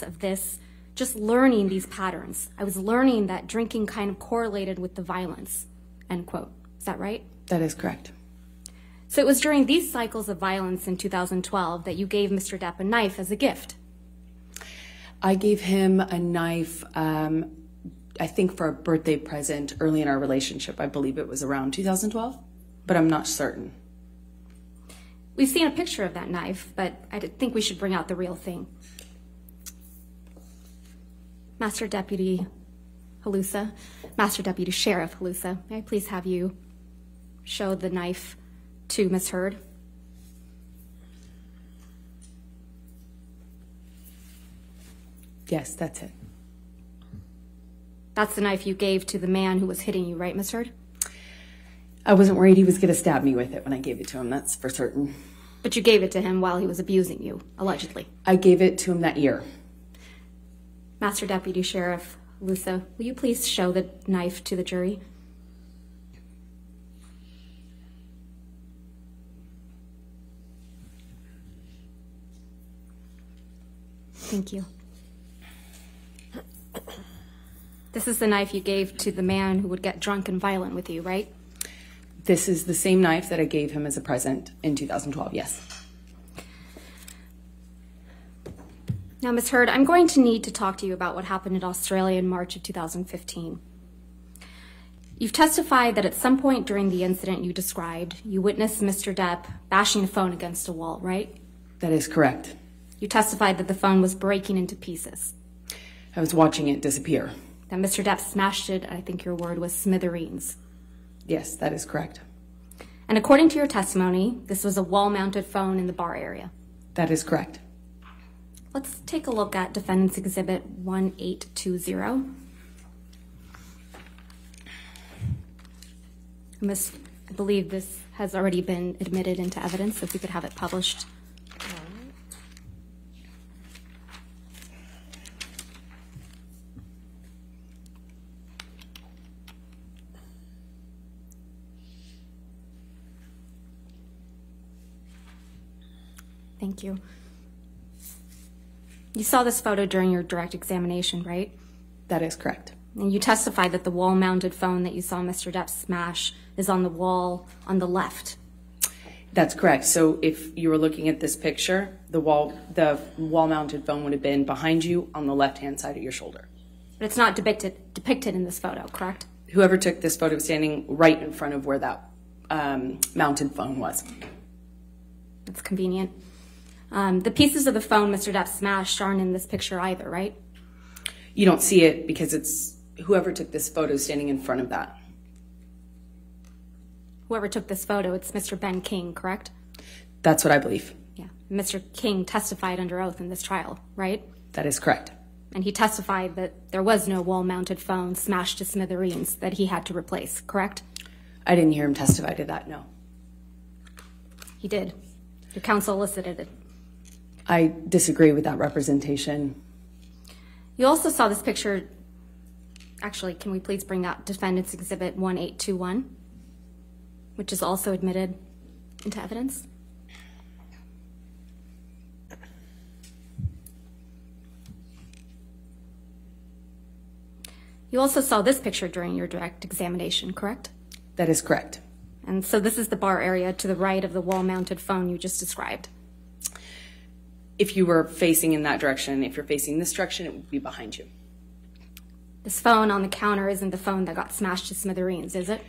of this, just learning these patterns. I was learning that drinking kind of correlated with the violence, end quote. Is that right? That is correct. So it was during these cycles of violence in 2012 that you gave Mr. Depp a knife as a gift. I gave him a knife, um, I think for a birthday present early in our relationship. I believe it was around 2012, but I'm not certain. We've seen a picture of that knife, but I think we should bring out the real thing. Master Deputy Halusa, Master Deputy Sheriff Halusa, may I please have you show the knife to Miss Heard? Yes, that's it. That's the knife you gave to the man who was hitting you, right, Miss Heard? I wasn't worried he was going to stab me with it when I gave it to him, that's for certain. But you gave it to him while he was abusing you, allegedly. I gave it to him that year. Master Deputy Sheriff Lusa, will you please show the knife to the jury? Thank you. This is the knife you gave to the man who would get drunk and violent with you, right? This is the same knife that I gave him as a present in 2012, yes. Now, Ms. Heard, I'm going to need to talk to you about what happened in Australia in March of 2015. You've testified that at some point during the incident you described, you witnessed Mr. Depp bashing a phone against a wall, right? That is correct. You testified that the phone was breaking into pieces. I was watching it disappear. That Mr. Depp smashed it, I think your word was smithereens. Yes, that is correct. And according to your testimony, this was a wall mounted phone in the bar area. That is correct. Let's take a look at Defendant's Exhibit 1820. Miss, I believe this has already been admitted into evidence, so if we could have it published. Thank you. You saw this photo during your direct examination, right? That is correct. And you testified that the wall mounted phone that you saw Mr. Depp smash is on the wall on the left. That's correct. So if you were looking at this picture, the wall the wall mounted phone would have been behind you on the left hand side of your shoulder. But it's not depicted depicted in this photo, correct? Whoever took this photo was standing right in front of where that um, mounted phone was. That's convenient. Um, the pieces of the phone Mr. Depp smashed aren't in this picture either, right? You don't see it because it's whoever took this photo standing in front of that. Whoever took this photo, it's Mr. Ben King, correct? That's what I believe. Yeah. Mr. King testified under oath in this trial, right? That is correct. And he testified that there was no wall mounted phone smashed to smithereens that he had to replace, correct? I didn't hear him testify to that, no. He did. Your counsel elicited it. I disagree with that representation. You also saw this picture. Actually, can we please bring out Defendant's Exhibit 1821, which is also admitted into evidence? You also saw this picture during your direct examination, correct? That is correct. And so this is the bar area to the right of the wall-mounted phone you just described. If you were facing in that direction, if you're facing this direction, it would be behind you. This phone on the counter isn't the phone that got smashed to smithereens, is it?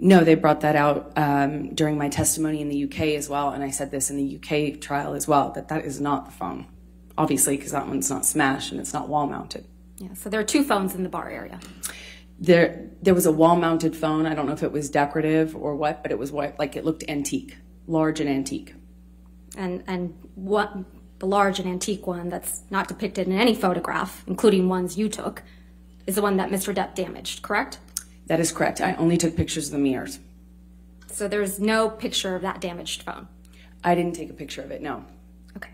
No, they brought that out um, during my testimony in the UK as well, and I said this in the UK trial as well, that that is not the phone, obviously, because that one's not smashed and it's not wall-mounted. Yeah, so there are two phones in the bar area. There, there was a wall-mounted phone. I don't know if it was decorative or what, but it was what, like it looked antique, large and antique. And and what the large and antique one that's not depicted in any photograph, including ones you took, is the one that Mr. Depp damaged, correct? That is correct. I only took pictures of the mirrors. So there's no picture of that damaged phone. I didn't take a picture of it, no. Okay.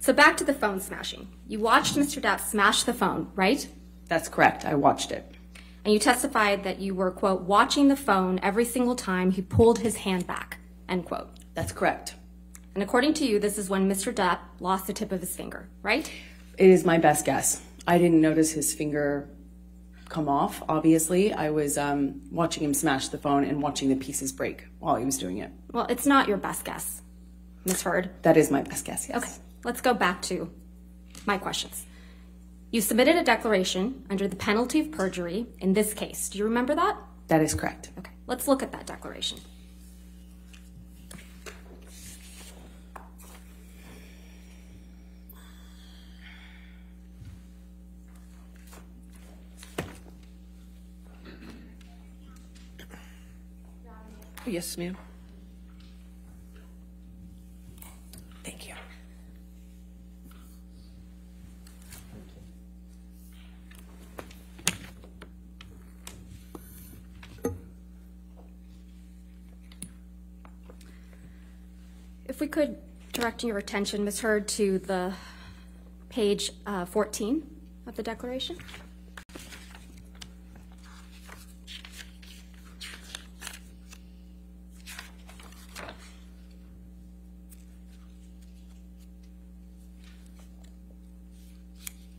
So back to the phone smashing. You watched Mr. Depp smash the phone, right? That's correct. I watched it. And you testified that you were, quote, watching the phone every single time he pulled his hand back, end quote. That's correct. And according to you, this is when Mr. Depp lost the tip of his finger, right? It is my best guess. I didn't notice his finger come off, obviously. I was um, watching him smash the phone and watching the pieces break while he was doing it. Well, it's not your best guess, Ms. Heard. That is my best guess, yes. Okay, let's go back to my questions. You submitted a declaration under the penalty of perjury in this case. Do you remember that? That is correct. Okay, let's look at that declaration. Yes, ma'am. Thank you. If we could direct your attention, Ms. Heard, to the page uh, 14 of the declaration.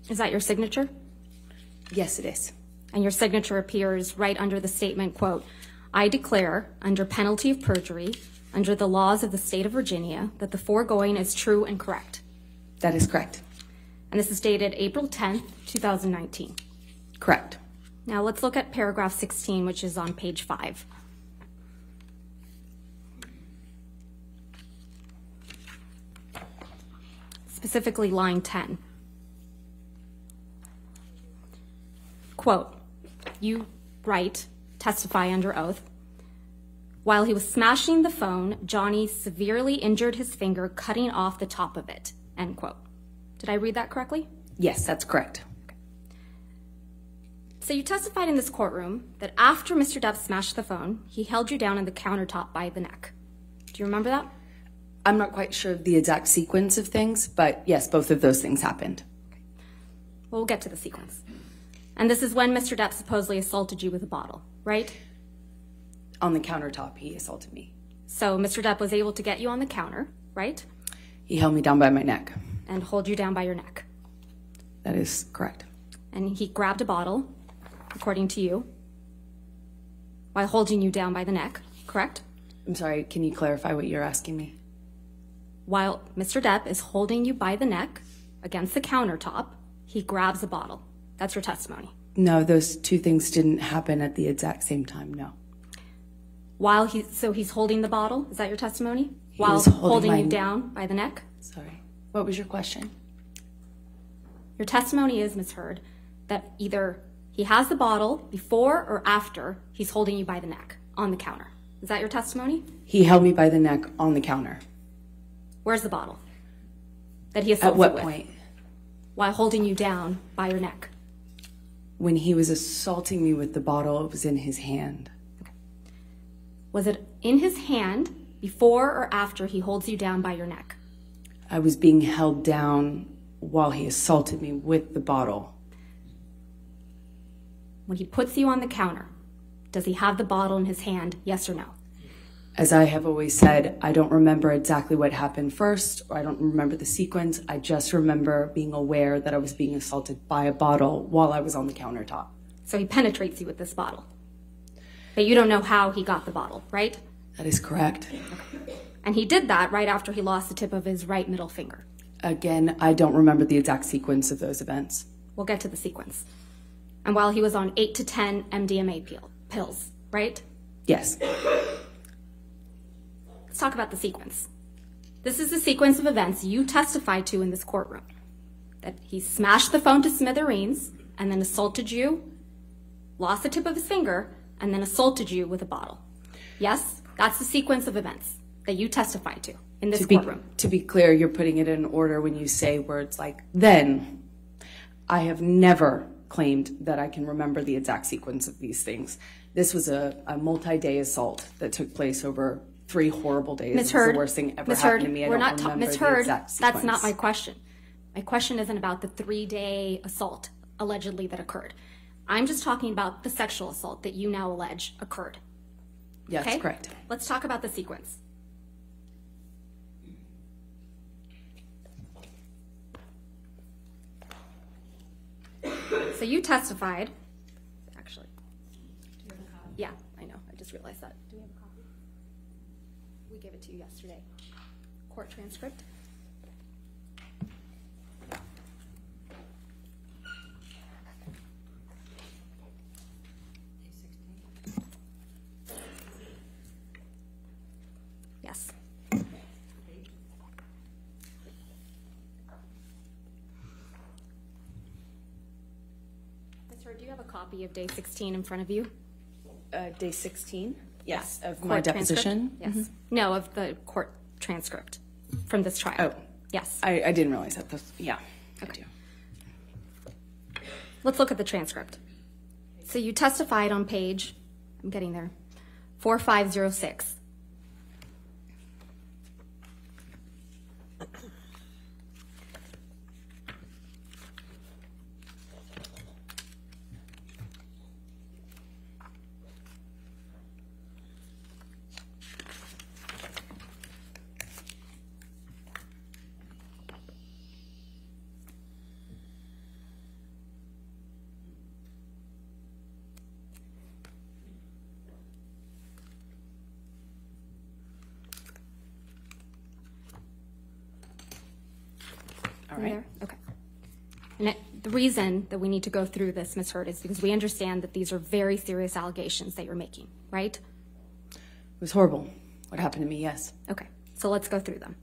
Is that your signature? Yes, it is. And your signature appears right under the statement, quote, I declare, under penalty of perjury, under the laws of the state of Virginia, that the foregoing is true and correct. That is correct. And this is dated April 10th, 2019. Correct. Now let's look at paragraph 16, which is on page 5. Specifically, line 10. Quote, you write, testify under oath. While he was smashing the phone, Johnny severely injured his finger, cutting off the top of it. End quote. Did I read that correctly? Yes, that's correct. So you testified in this courtroom that after Mr. Depp smashed the phone, he held you down on the countertop by the neck. Do you remember that? I'm not quite sure of the exact sequence of things, but yes, both of those things happened. Well, we'll get to the sequence. And this is when Mr. Depp supposedly assaulted you with a bottle, right? On the countertop, he assaulted me. So Mr. Depp was able to get you on the counter, right? He held me down by my neck. And hold you down by your neck. That is correct. And he grabbed a bottle, according to you, while holding you down by the neck, correct? I'm sorry, can you clarify what you're asking me? While Mr. Depp is holding you by the neck against the countertop, he grabs a bottle. That's your testimony. No, those two things didn't happen at the exact same time, no. While he, so he's holding the bottle, is that your testimony? He While was holding holding my- you down by the neck? Sorry. What was your question? Your testimony is, Ms. Heard, that either he has the bottle before or after he's holding you by the neck on the counter. Is that your testimony? He held me by the neck on the counter. Where's the bottle that he At assaulted what with point? while holding you down by your neck? When he was assaulting me with the bottle, it was in his hand. Was it in his hand before or after he holds you down by your neck? I was being held down while he assaulted me with the bottle. When he puts you on the counter, does he have the bottle in his hand? Yes or no? As I have always said, I don't remember exactly what happened first, or I don't remember the sequence. I just remember being aware that I was being assaulted by a bottle while I was on the countertop. So he penetrates you with this bottle. But you don't know how he got the bottle, right? That is correct. And he did that right after he lost the tip of his right middle finger. Again, I don't remember the exact sequence of those events. We'll get to the sequence. And while he was on 8 to 10 MDMA pill, pills, right? Yes. Let's talk about the sequence. This is the sequence of events you testified to in this courtroom. That he smashed the phone to smithereens and then assaulted you, lost the tip of his finger, and then assaulted you with a bottle. Yes, that's the sequence of events that you testified to in this To be, courtroom. to be clear, you're putting it in order when you say words like then. I have never claimed that I can remember the exact sequence of these things. This was a, a multi day assault that took place over three horrible days. Ms. Heard, the worst thing ever Ms. happened Heard, to me. I we're don't not ta- remember Ms. the Heard, exact that's not my question. My question isn't about the three-day assault allegedly that occurred. I'm just talking about the sexual assault that you now allege occurred. Yes, Okay? correct. Let's talk about the sequence. So you testified, actually. Yeah, I know, I just realized that. Do we have a copy? We gave it to you yesterday. Court transcript? Yes. Ms. Heard, do you have a copy of day 16 in front of you? Uh, day 16? Yes, of Court my transcript? deposition? Yes. Mm-hmm. No, of the court transcript from this trial. Oh. Yes. I, I didn't realize that. This, yeah. I do. Let's look at the transcript. So you testified on page, I'm getting there, 4506. All You right. there? Okay. And it, the reason that we need to go through this, Ms. Heard, is because we understand that these are very serious allegations that you're making, right? It was horrible. What happened to me, yes. Okay, so let's go through them.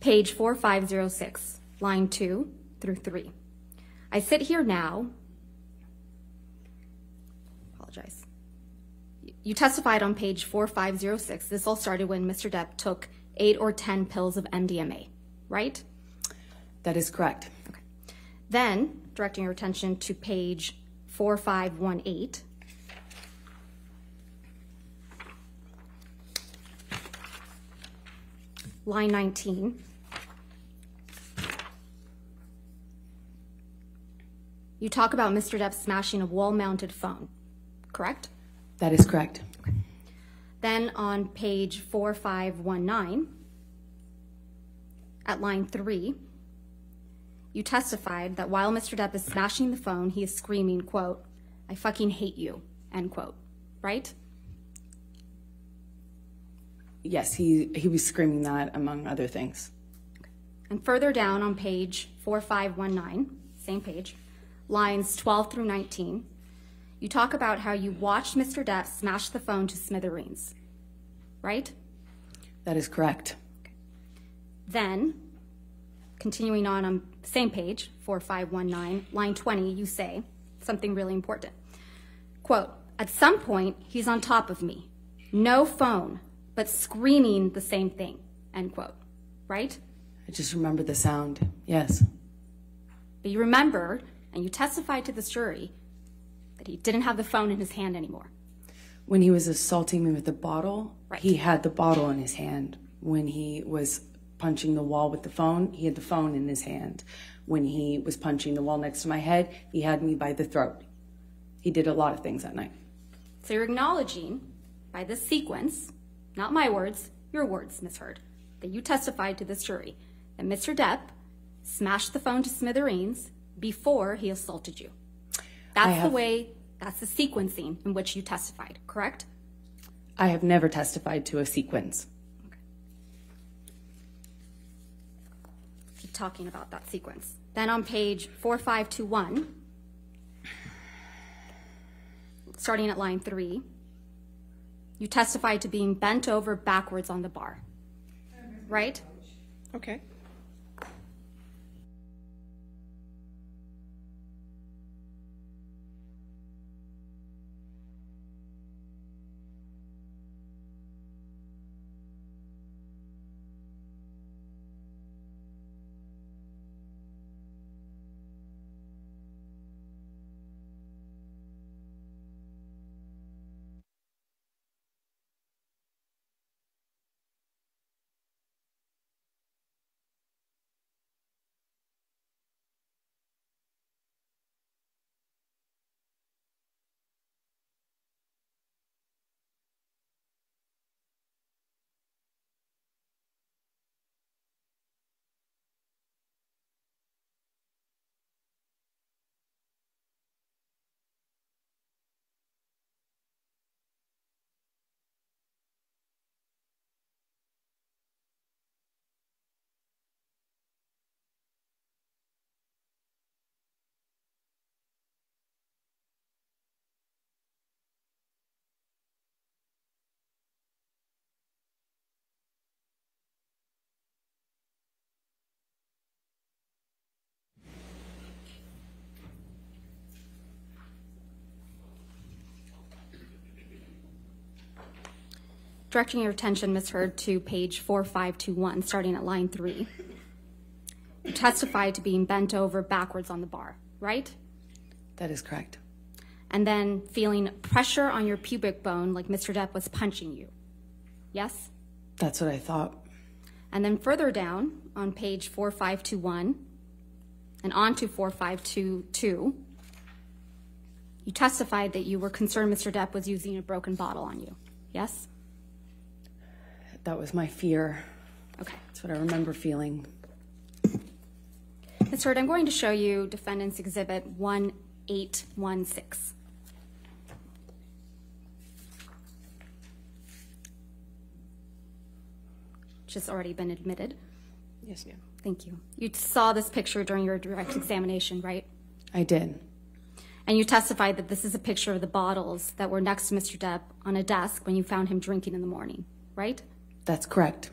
Page 4506, line 2 through 3. I sit here now. Apologize. You testified on page 4506. This all started when Mr. Depp took 8 or 10 pills of MDMA, right? That is correct. Okay. Then, directing your attention to page 4518. Line 19. You talk about Mr. Depp smashing a wall mounted phone, correct? That is correct. Then on page 4519, at line 3, you testified that while Mr. Depp is smashing the phone, he is screaming, quote, I fucking hate you, end quote, right? Yes, he, he was screaming that among other things. And further down on page 4519, same page, lines 12 through 19, you talk about how you watched Mr. Depp smash the phone to smithereens, right? That is correct. Then, continuing on on same page, 4519, line 20, you say something really important. Quote, at some point, he's on top of me. No phone, but screaming the same thing, end quote. Right? I just remember the sound. Yes. But you remember, and you testified to this jury, that he didn't have the phone in his hand anymore. When he was assaulting me with the bottle, Right. he had the bottle in his hand. When he was punching the wall with the phone, he had the phone in his hand. When he was punching the wall next to my head, he had me by the throat. He did a lot of things that night. So you're acknowledging by this sequence, not my words, your words, Ms. Heard, that you testified to this jury that Mr. Depp smashed the phone to smithereens before he assaulted you. That's the way, that's the sequencing in which you testified, correct? I have never testified to a sequence. Talking about that sequence. Then on page 4521, starting at line 3, you testified to being bent over backwards on the bar, right? Okay. Directing your attention, Ms. Heard, to page 4521, starting at line 3. You testified to being bent over backwards on the bar, right? That is correct. And then feeling pressure on your pubic bone like Mr. Depp was punching you. Yes? That's what I thought. And then further down on page 4521 and on to 4522, you testified that you were concerned Mr. Depp was using a broken bottle on you. Yes? That was my fear. Okay. That's what I remember feeling. Ms. Heard, I'm going to show you Defendant's Exhibit 1816. Which has already been admitted. Yes, ma'am. Thank you. You saw this picture during your direct examination, right? I did. And you testified that this is a picture of the bottles that were next to Mr. Depp on a desk when you found him drinking in the morning, right? That's correct.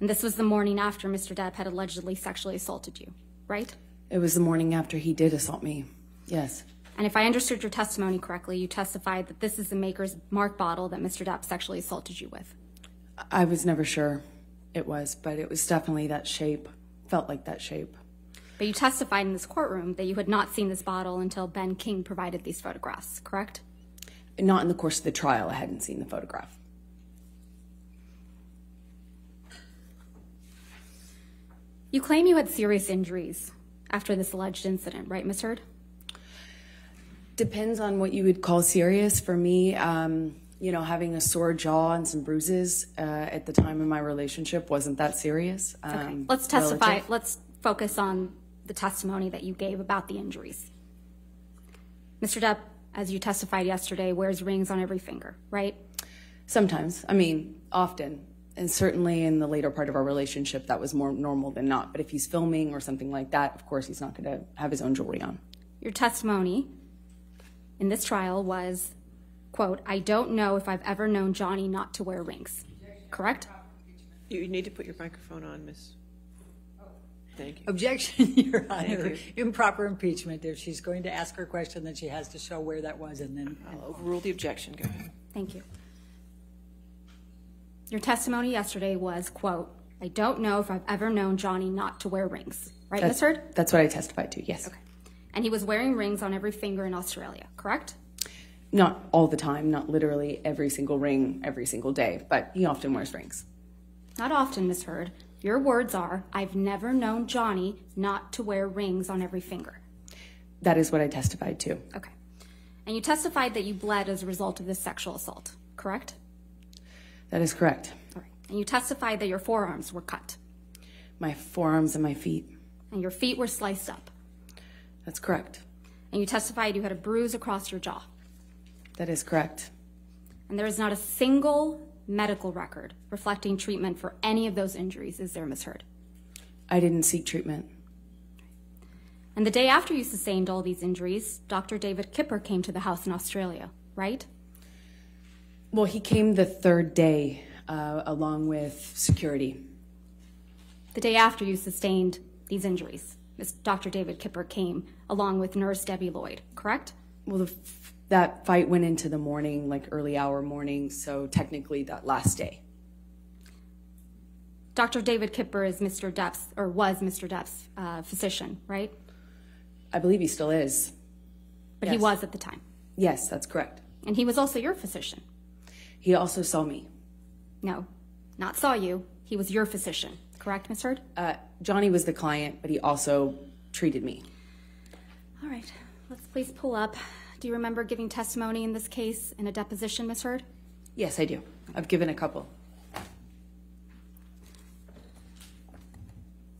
And this was the morning after Mr. Depp had allegedly sexually assaulted you, right? It was the morning after he did assault me. Yes. And if I understood your testimony correctly, you testified that this is the maker's mark bottle that Mr. Depp sexually assaulted you with. I was never sure it was, but it was definitely that shape. Felt like that shape. But you testified in this courtroom that you had not seen this bottle until Ben King provided these photographs, correct? Not in the course of the trial. I hadn't seen the photograph. You claim you had serious injuries after this alleged incident, right, Ms. Heard? Depends on what you would call serious. For me, um, you know, having a sore jaw and some bruises uh, at the time of my relationship wasn't that serious. Okay. Um, Let's testify. relative. Let's focus on the testimony that you gave about the injuries. Mr. Depp, as you testified yesterday, wears rings on every finger, right? Sometimes. I mean, often. And certainly in the later part of our relationship, that was more normal than not. But if he's filming or something like that, of course, he's not going to have his own jewelry on. Your testimony in this trial was, quote, I don't know if I've ever known Johnny not to wear rings. Correct? You need to put your microphone on, Miss. Thank you. Objection, Your Honor. Improper impeachment. If she's going to ask her question, then she has to show where that was and then. I'll overrule the objection. Go ahead. Thank you. Your testimony yesterday was, quote, I don't know if I've ever known Johnny not to wear rings. Right, Ms. That's, Heard? that's what I testified to, yes. Okay. And he was wearing rings on every finger in Australia, correct? Not all the time, not literally every single ring every single day, but he often wears rings. Not often, Miss Heard. Your words are, I've never known Johnny not to wear rings on every finger. That is what I testified to. Okay. And you testified that you bled as a result of this sexual assault, correct? That is correct. All right. And you testified that your forearms were cut My forearms and my feet. and your feet were sliced up. That's correct. And you testified you had a bruise across your jaw. That is correct. And there is not a single medical record reflecting treatment for any of those injuries, is there, Ms. Heard? I didn't seek treatment. And the day after you sustained all these injuries, Dr. David Kipper came to the house in Australia, right? Well, he came the third day uh, along with security. The day after you sustained these injuries, Ms. Dr. David Kipper came along with nurse Debbie Lloyd, correct? Well, the, f- that fight went into the morning, like early hour morning, so technically that last day. Dr. David Kipper is Mr. Depp's, or was Mr. Depp's uh, physician, right? I believe he still is. But he was at the time. Yes, that's correct. And he was also your physician. He also saw me. No, not saw you. He was your physician, correct, Miss Heard? Uh, Johnny was the client, but he also treated me. All right, let's please pull up. Do you remember giving testimony in this case in a deposition, Miss Heard? Yes, I do. I've given a couple.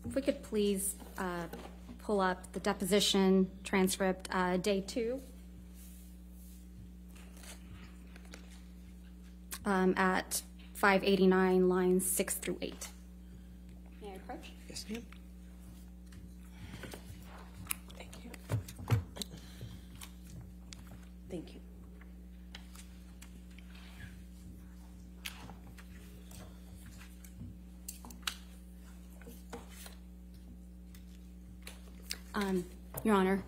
If we could please uh, pull up the deposition transcript, uh, day two. Um, At 589, lines six through eight. May I approach? Yes, ma'am. Thank you. Thank you. Um, Your Honor,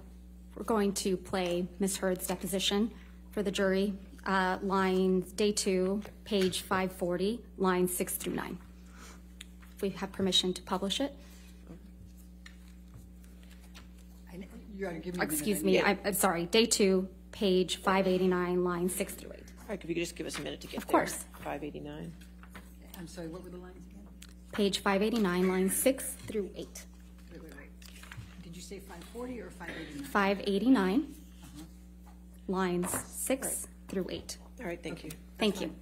we're going to play Ms. Heard's deposition for the jury. Uh, lines, day two, page 540, lines six through nine. If we have permission to publish it. You gotta give me a minute. Excuse me, I'm, I'm sorry, day two, page 589, lines six through eight. All right, if you could just give us a minute to get Of there. course. 589. I'm sorry, what were the lines again? Page 589, lines six through eight. Wait, wait, wait. Did you say 540 or 589? 589, lines six through eight. All right, thank you. Thank you.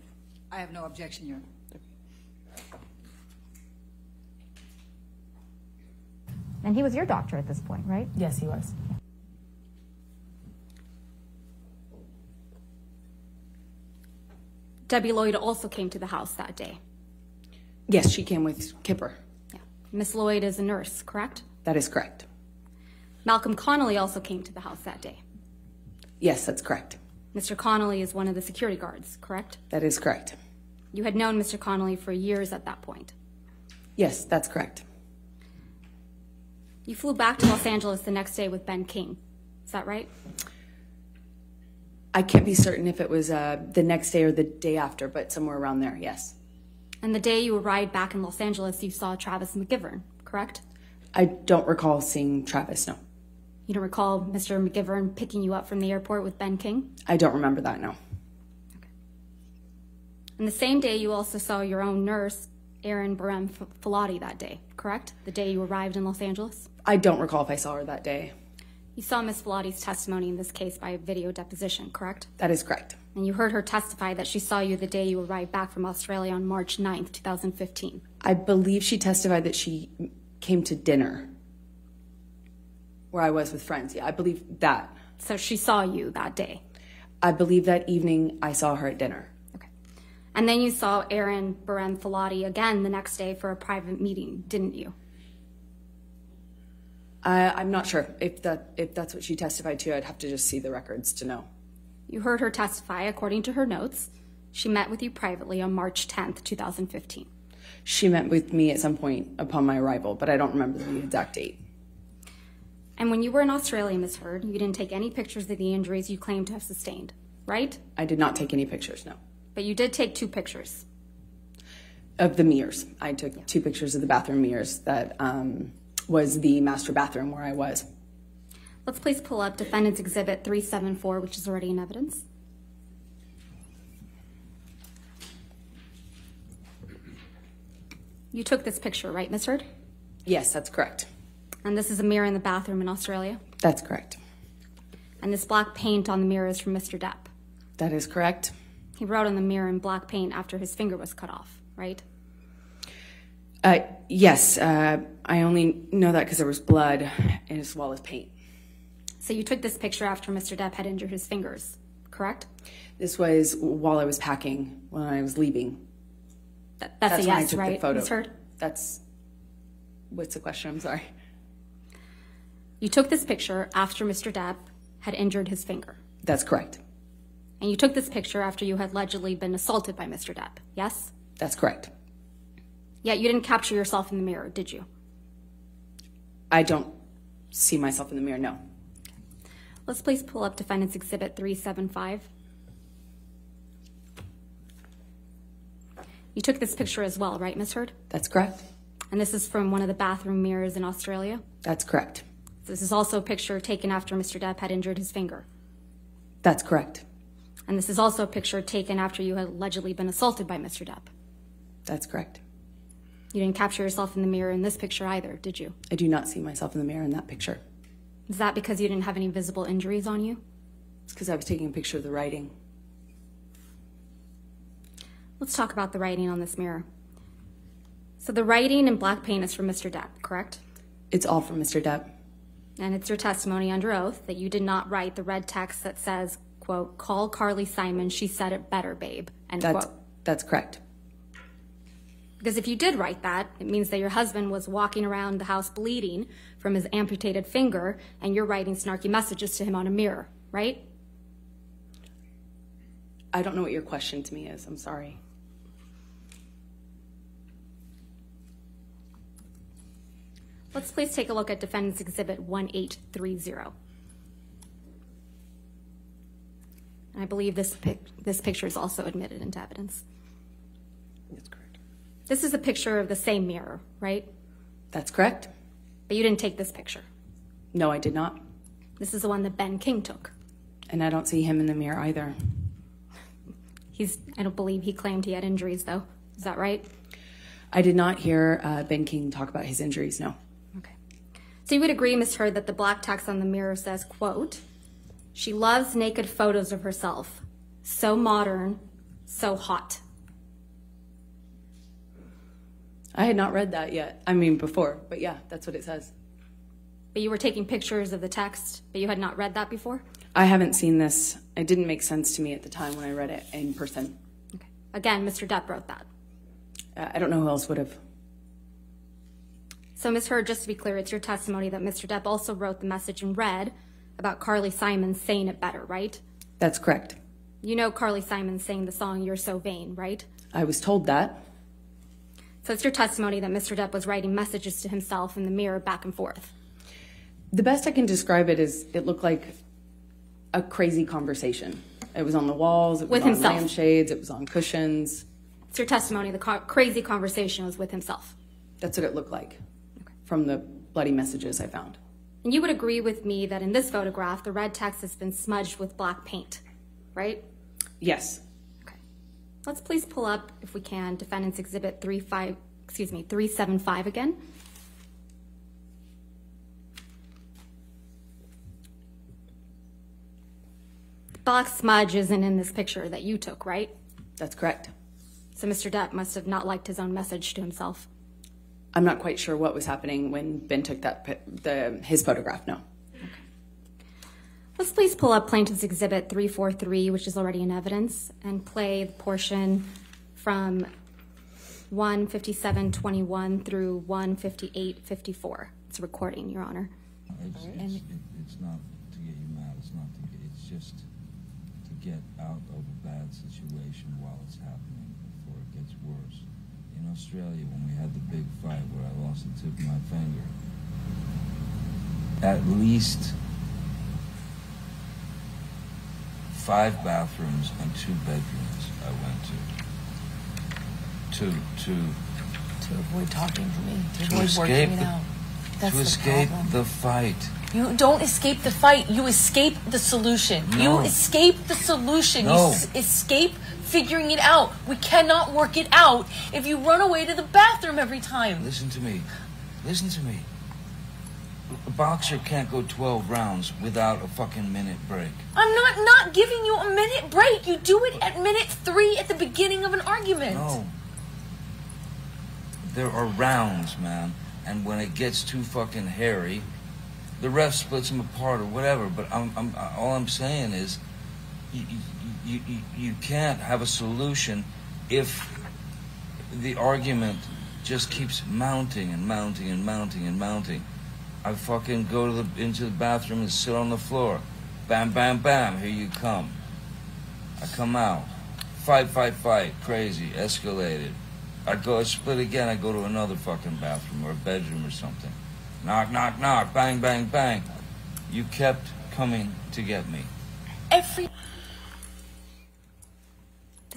I have no objection, Your Honor. And he was your doctor at this point, right? Yes, he was. Debbie Lloyd also came to the house that day. Yes, she came with Kipper. Yeah. Miss Lloyd is a nurse, correct? That is correct. Malcolm Connolly also came to the house that day. Yes, that's correct. Mr. Connolly is one of the security guards, correct? That is correct. You had known Mr. Connolly for years at that point. Yes, that's correct. You flew back to Los Angeles the next day with Ben King. Is that right? I can't be certain if it was uh, the next day or the day after, but somewhere around there, yes. And the day you arrived back in Los Angeles, you saw Travis McGivern, correct? I don't recall seeing Travis, no. You don't recall Mr. McGivern picking you up from the airport with Ben King? I don't remember that, no. And the same day, you also saw your own nurse, Erin Boerum Falati, that day, correct? The day you arrived in Los Angeles? I don't recall if I saw her that day. You saw Miss Falati's testimony in this case by video deposition, correct? That is correct. And you heard her testify that she saw you the day you arrived back from Australia on March 9th, 2015. I believe she testified that she came to dinner where I was with friends. Yeah, I believe that. So she saw you that day. I believe that evening I saw her at dinner. Okay. And then you saw Erin Boerum again the next day for a private meeting, didn't you? I, I'm not sure if that if that's what she testified to. I'd have to just see the records to know. You heard her testify according to her notes. She met with you privately on March 10th, 2015. She met with me at some point upon my arrival, but I don't remember the exact date. And when you were in Australia, Ms. Heard, you didn't take any pictures of the injuries you claim to have sustained, right? I did not take any pictures, no. But you did take two pictures. Of the mirrors. I took two pictures of the bathroom mirrors that um, was the master bathroom where I was. Let's please pull up Defendant's Exhibit 374, which is already in evidence. You took this picture, right, Ms. Heard? Yes, that's correct. And this is a mirror in the bathroom in Australia. That's correct. And this black paint on the mirror is from Mr. Depp. That is correct. He wrote on the mirror in black paint after his finger was cut off, right? Uh, yes, uh, I only know that because there was blood as well as paint. So you took this picture after Mr. Depp had injured his fingers, correct? This was while I was packing when I was leaving. Th- that's, That's a when I yes, took right, the photo. Heard? That's what's the question? I'm sorry. You took this picture after Mr. Depp had injured his finger. That's correct. And you took this picture after you had allegedly been assaulted by Mr. Depp, yes? That's correct. Yet you didn't capture yourself in the mirror, did you? I don't see myself in the mirror. No. Let's please pull up Defendant's Exhibit 375. You took this picture as well, right, Ms. Heard? That's correct. And this is from one of the bathroom mirrors in Australia. That's correct. This is also a picture taken after Mr. Depp had injured his finger. That's correct. And this is also a picture taken after you had allegedly been assaulted by Mr. Depp. That's correct. You didn't capture yourself in the mirror in this picture either, did you? I do not see myself in the mirror in that picture. Is that because you didn't have any visible injuries on you? It's because I was taking a picture of the writing. Let's talk about the writing on this mirror. So the writing in black paint is from Mr. Depp, correct? It's all from Mr. Depp. And it's your testimony under oath that you did not write the red text that says, quote, call Carly Simon, she said it better, babe, end That's quote. that's correct. Because if you did write that, it means that your husband was walking around the house bleeding from his amputated finger, and you're writing snarky messages to him on a mirror, right? I don't know what your question to me is. I'm sorry. Let's please take a look at Defendant's Exhibit 1830. And I believe this, pic- this picture is also admitted into evidence. That's correct. This is a picture of the same mirror, right? That's correct. But you didn't take this picture. No, I did not. This is the one that Ben King took. And I don't see him in the mirror either. He's, I don't believe he claimed he had injuries, though. Is that right? I did not hear uh, Ben King talk about his injuries, no. So you would agree, Ms. Heard, that the black text on the mirror says, quote, she loves naked photos of herself. So modern, so hot. I had not read that yet. I mean, before, but yeah, that's what it says. But you were taking pictures of the text, but you had not read that before? I haven't seen this. It didn't make sense to me at the time when I read it in person. Okay. Again, Mr. Depp wrote that. Uh, I don't know who else would have. So, Ms. Heard, just to be clear, it's your testimony that Mr. Depp also wrote the message in red about Carly Simon saying it better, right? That's correct. You know Carly Simon sang the song You're So Vain, right? I was told that. So it's your testimony that Mr. Depp was writing messages to himself in the mirror back and forth. The best I can describe it is it looked like a crazy conversation. It was on the walls, it was With on himself. lampshades, it was on cushions. It's your testimony the co- crazy conversation was with himself. That's what it looked like from the bloody messages I found. And you would agree with me that in this photograph, the red text has been smudged with black paint, right? Yes. Okay. Let's please pull up, if we can, Defendant's Exhibit 35, excuse me, 375 again. The Black smudge isn't in this picture that you took, right? That's correct. So Mr. Depp must have not liked his own message to himself. I'm not quite sure what was happening when Ben took that the his photograph. No. Let's please pull up Plaintiff's Exhibit 343, which is already in evidence, and play the portion from 157.21 through 158.54. It's a recording, Your Honor. It's, it's, it's not to get you mad, it's not to get, it's just to get out of a bad situation while it's happening before it gets worse. In Australia, when we had the big fight where I lost the tip of my finger, at least five bathrooms and two bedrooms I went to. To, to, to avoid talking to me, to, To avoid escape working the- out. That's to escape problem. the fight. You don't escape the fight. You escape the solution. No. You escape the solution. No. You escape figuring it out. We cannot work it out if you run away to the bathroom every time. Listen to me. Listen to me. A boxer can't go 12 rounds without a fucking minute break. I'm not not giving you a minute break. You do it at minute three at the beginning of an argument. No. There are rounds, man. And when it gets too fucking hairy, the ref splits them apart or whatever. But I'm, I'm, all I'm saying is, you, you, you, you can't have a solution if the argument just keeps mounting and mounting and mounting and mounting. I fucking go to the into the bathroom and sit on the floor. Bam, bam, bam. Here you come. I come out. Fight, fight, fight. Crazy. Escalated. I go I split again. I go to another fucking bathroom or a bedroom or something. Knock, knock, knock. Bang, bang, bang. You kept coming to get me. Every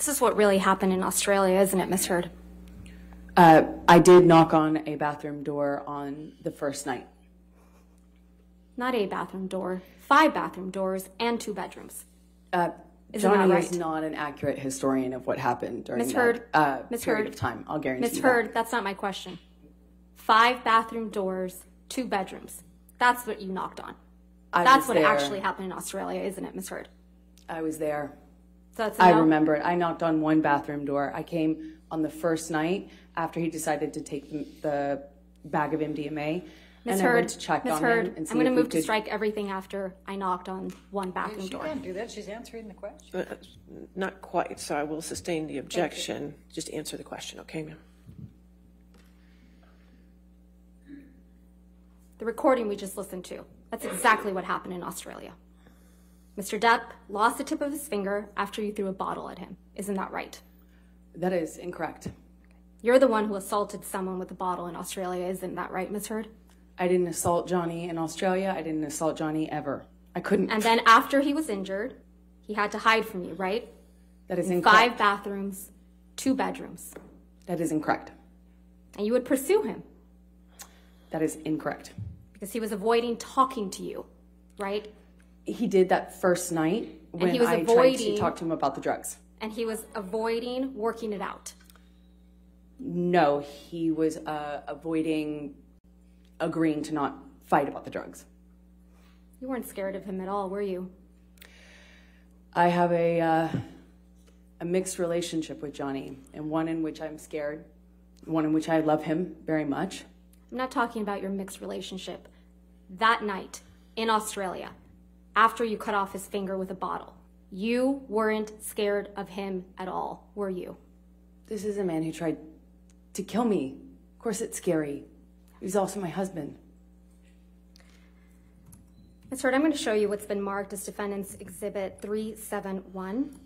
This is what really happened in Australia, isn't it, Miss Heard? Uh, I did knock on a bathroom door on the first night. Not a bathroom door, five bathroom doors, and two bedrooms. Uh, Isn't that Johnny right? is not an accurate historian of what happened during Miss that Heard, uh, Miss period Heard, of time. I'll guarantee Miss you Heard, that's not my question. Five bathroom doors, two bedrooms. That's what you knocked on. I That's what there. actually happened in Australia, isn't it, Miss Heard? I was there. So that's a I remember it. I knocked on one bathroom door. I came on the first night after he decided to take the, the bag of MDMA. Miss and Heard, I went to check Miss on Heard, him and see I'm going to move to strike everything after I knocked on one bathroom She door. can't do that. She's answering the question. Uh, Not quite, so I will sustain the objection. Just answer the question, okay, ma'am? The recording we just listened to, that's exactly what happened in Australia. Mr. Depp lost the tip of his finger after you threw a bottle at him. Isn't that right? That is incorrect. You're the one who assaulted someone with a bottle in Australia. Isn't that right, Miss Heard? I didn't assault Johnny in Australia. I didn't assault Johnny ever. I couldn't. And then after he was injured, He had to hide from you, right? That is In incorrect. five bathrooms, two bedrooms. That is incorrect. And you would pursue him That is incorrect. because he was avoiding talking to you, right? He did that first night when he was I tried to talk to him about the drugs. And he was avoiding working it out. No, he was uh, avoiding agreeing to not fight about the drugs. You weren't scared of him at all, were you? I have a uh, a mixed relationship with Johnny, and one in which I'm scared, one in which I love him very much. I'm not talking about your mixed relationship. That night in Australia, after you cut off his finger with a bottle, you weren't scared of him at all, were you? This is a man who tried to kill me. Of course, it's scary. He's also my husband. Ms. Heard, I'm going to show you what's been marked as Defendant's Exhibit 371.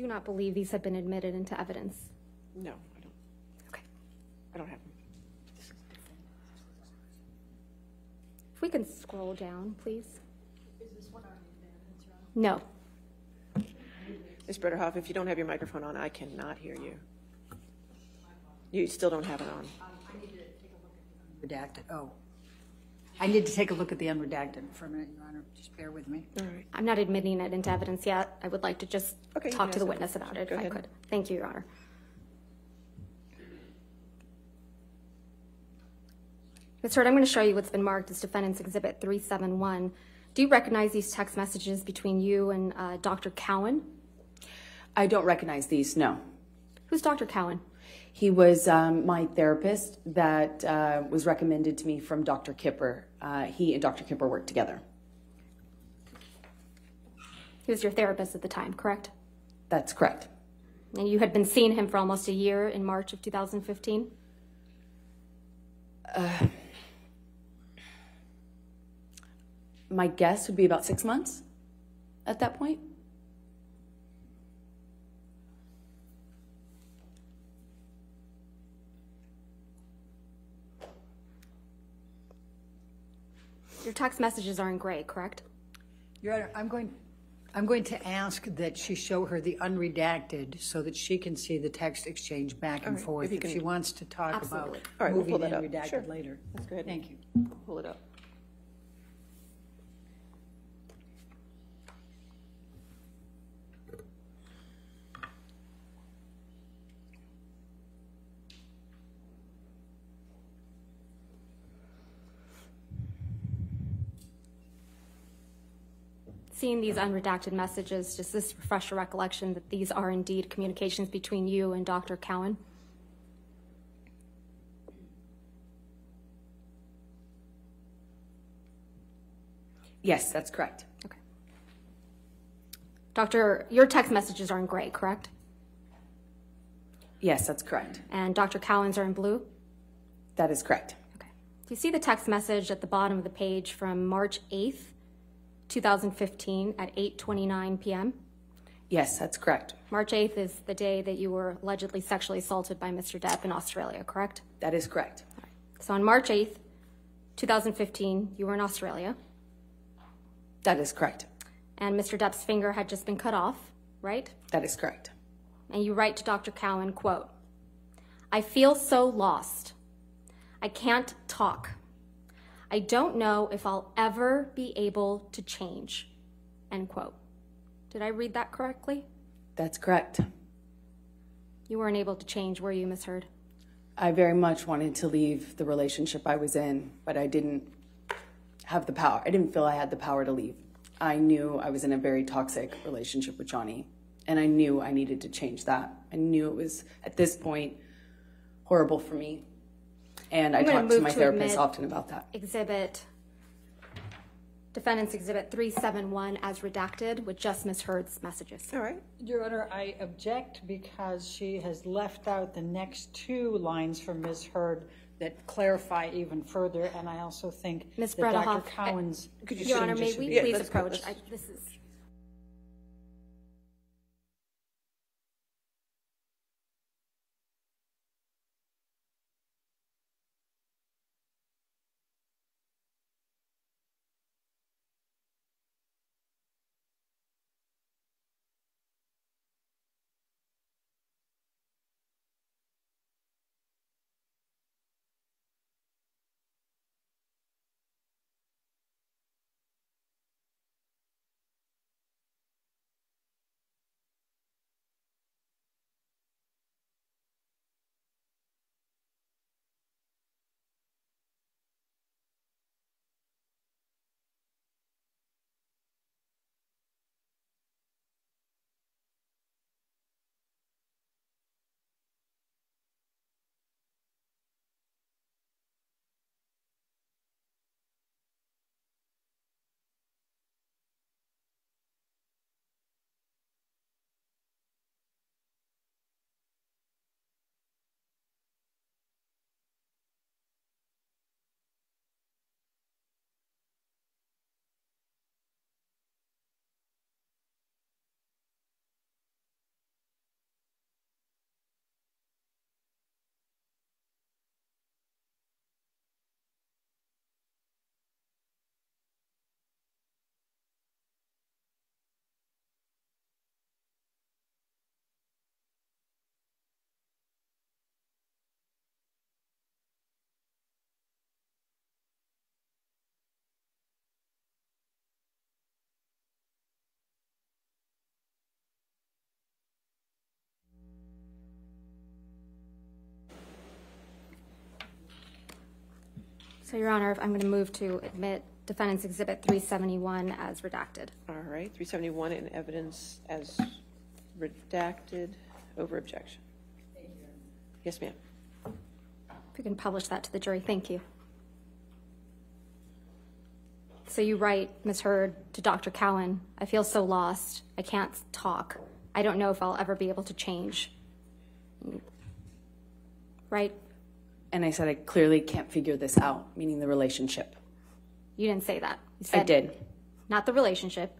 Do not believe these have been admitted into evidence. No, I don't, Okay. I don't have them. If we can scroll down, please. No. Ms. Bredehoff, if you don't have your microphone on, I cannot hear you. You still don't have it on. Redacted, oh. I need to take a look at the unredacted for a minute, Your Honor. Just bear with me. All right. I'm not admitting it into evidence yet. I would like to just Okay, you talk can to the ask witness about it Go if I ahead. could. Thank you, Your Honor. Ms. Heard, I'm going to show you what's been marked as Defendant's Exhibit 371. Do you recognize these text messages between you and uh, Dr. Cowan? I don't recognize these, no. Who's Dr. Cowan? He was um, my therapist that uh, was recommended to me from Dr. Kipper. Uh, he and Dr. Kipper worked together. He was your therapist at the time, correct? That's correct. And you had been seeing him for almost a year in March of 2015? My guess would be about six months at that point. Your text messages are in gray, correct? Your Honor, I'm going, I'm going to ask that she show her the unredacted so that she can see the text exchange back and right, forth. if you If can- she wants to talk about Absolutely. All right, we'll moving pull that in up. Sure. redacted later. Let's go ahead and- Thank you. Pull it up. Seeing these unredacted messages, does this refresh your recollection that these are indeed communications between you and Dr. Cowan? Yes, that's correct. Okay. Doctor, your text messages are in gray, correct? Yes, that's correct. And Dr. Cowan's are in blue? That is correct. Okay. Do you see the text message at the bottom of the page from March 8th, 2015 at 8:29 p.m.? Yes, that's correct. March 8th is the day that you were allegedly sexually assaulted by Mr. Depp in Australia, correct? That is correct. So on March 8th, 2015, you were in Australia, That is correct. and Mr. Depp's finger had just been cut off, right? That is correct. And you write to Dr. Cowan, quote, I feel so lost. I can't talk. I don't know if I'll ever be able to change, end quote. Did I read that correctly? That's correct. You weren't able to change, were you, Miss Heard? I very much wanted to leave the relationship I was in, but I didn't have the power. I didn't feel I had the power to leave. I knew I was in a very toxic relationship with Johnny, and I knew I needed to change that. I knew it was, at this point, horrible for me. And I I'm gonna to my to therapist often about that. Exhibit, Defendant's Exhibit 371 as redacted with just Miss Heard's messages. All right. Your Honor, I object because she has left out the next two lines from Ms. Heard that clarify even further, and I also think Ms. that Dr. Bredehoff, Cowan's. Could you Your Honor, may we yeah, please approach? I- This is So, Your Honor, if I'm going to move to admit Defendant's Exhibit 371 as redacted. All right, 371 in evidence as redacted, over objection. Yes, ma'am. If you can publish that to the jury, thank you. So you write, Ms. Heard, to Dr. Cowan, I feel so lost. I can't talk. I don't know if I'll ever be able to change. Right? And I said I clearly can't figure this out, meaning the relationship. You didn't say that. You I did. Not the relationship.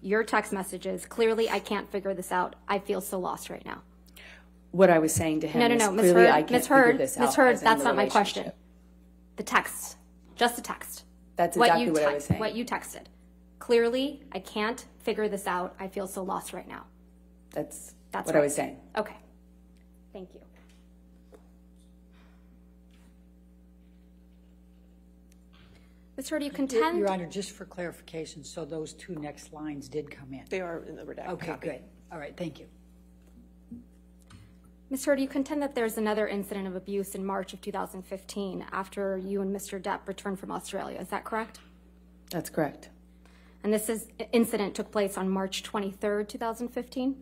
Your text messages. Clearly, I can't figure this out. I feel so lost right now. What I was saying to him No, no, is no, Ms. clearly I can't Ms. figure Heard, this out. Heard, that's not my question. The text, just the text. That's exactly you what I was saying. What you texted. Clearly, I can't figure this out. I feel so lost right now. That's, That's what right. I was saying. Okay. Thank you. Ms. Heard, do you contend? Your Honor, just for clarification, so those two next lines did come in? They are in the redacted Okay, copy. good. All right, thank you. Ms. Heard, you contend that there's another incident of abuse in March of 2015 after you and Mr. Depp returned from Australia? Is that correct? That's correct. And this is, incident took place on March 23rd, 2015?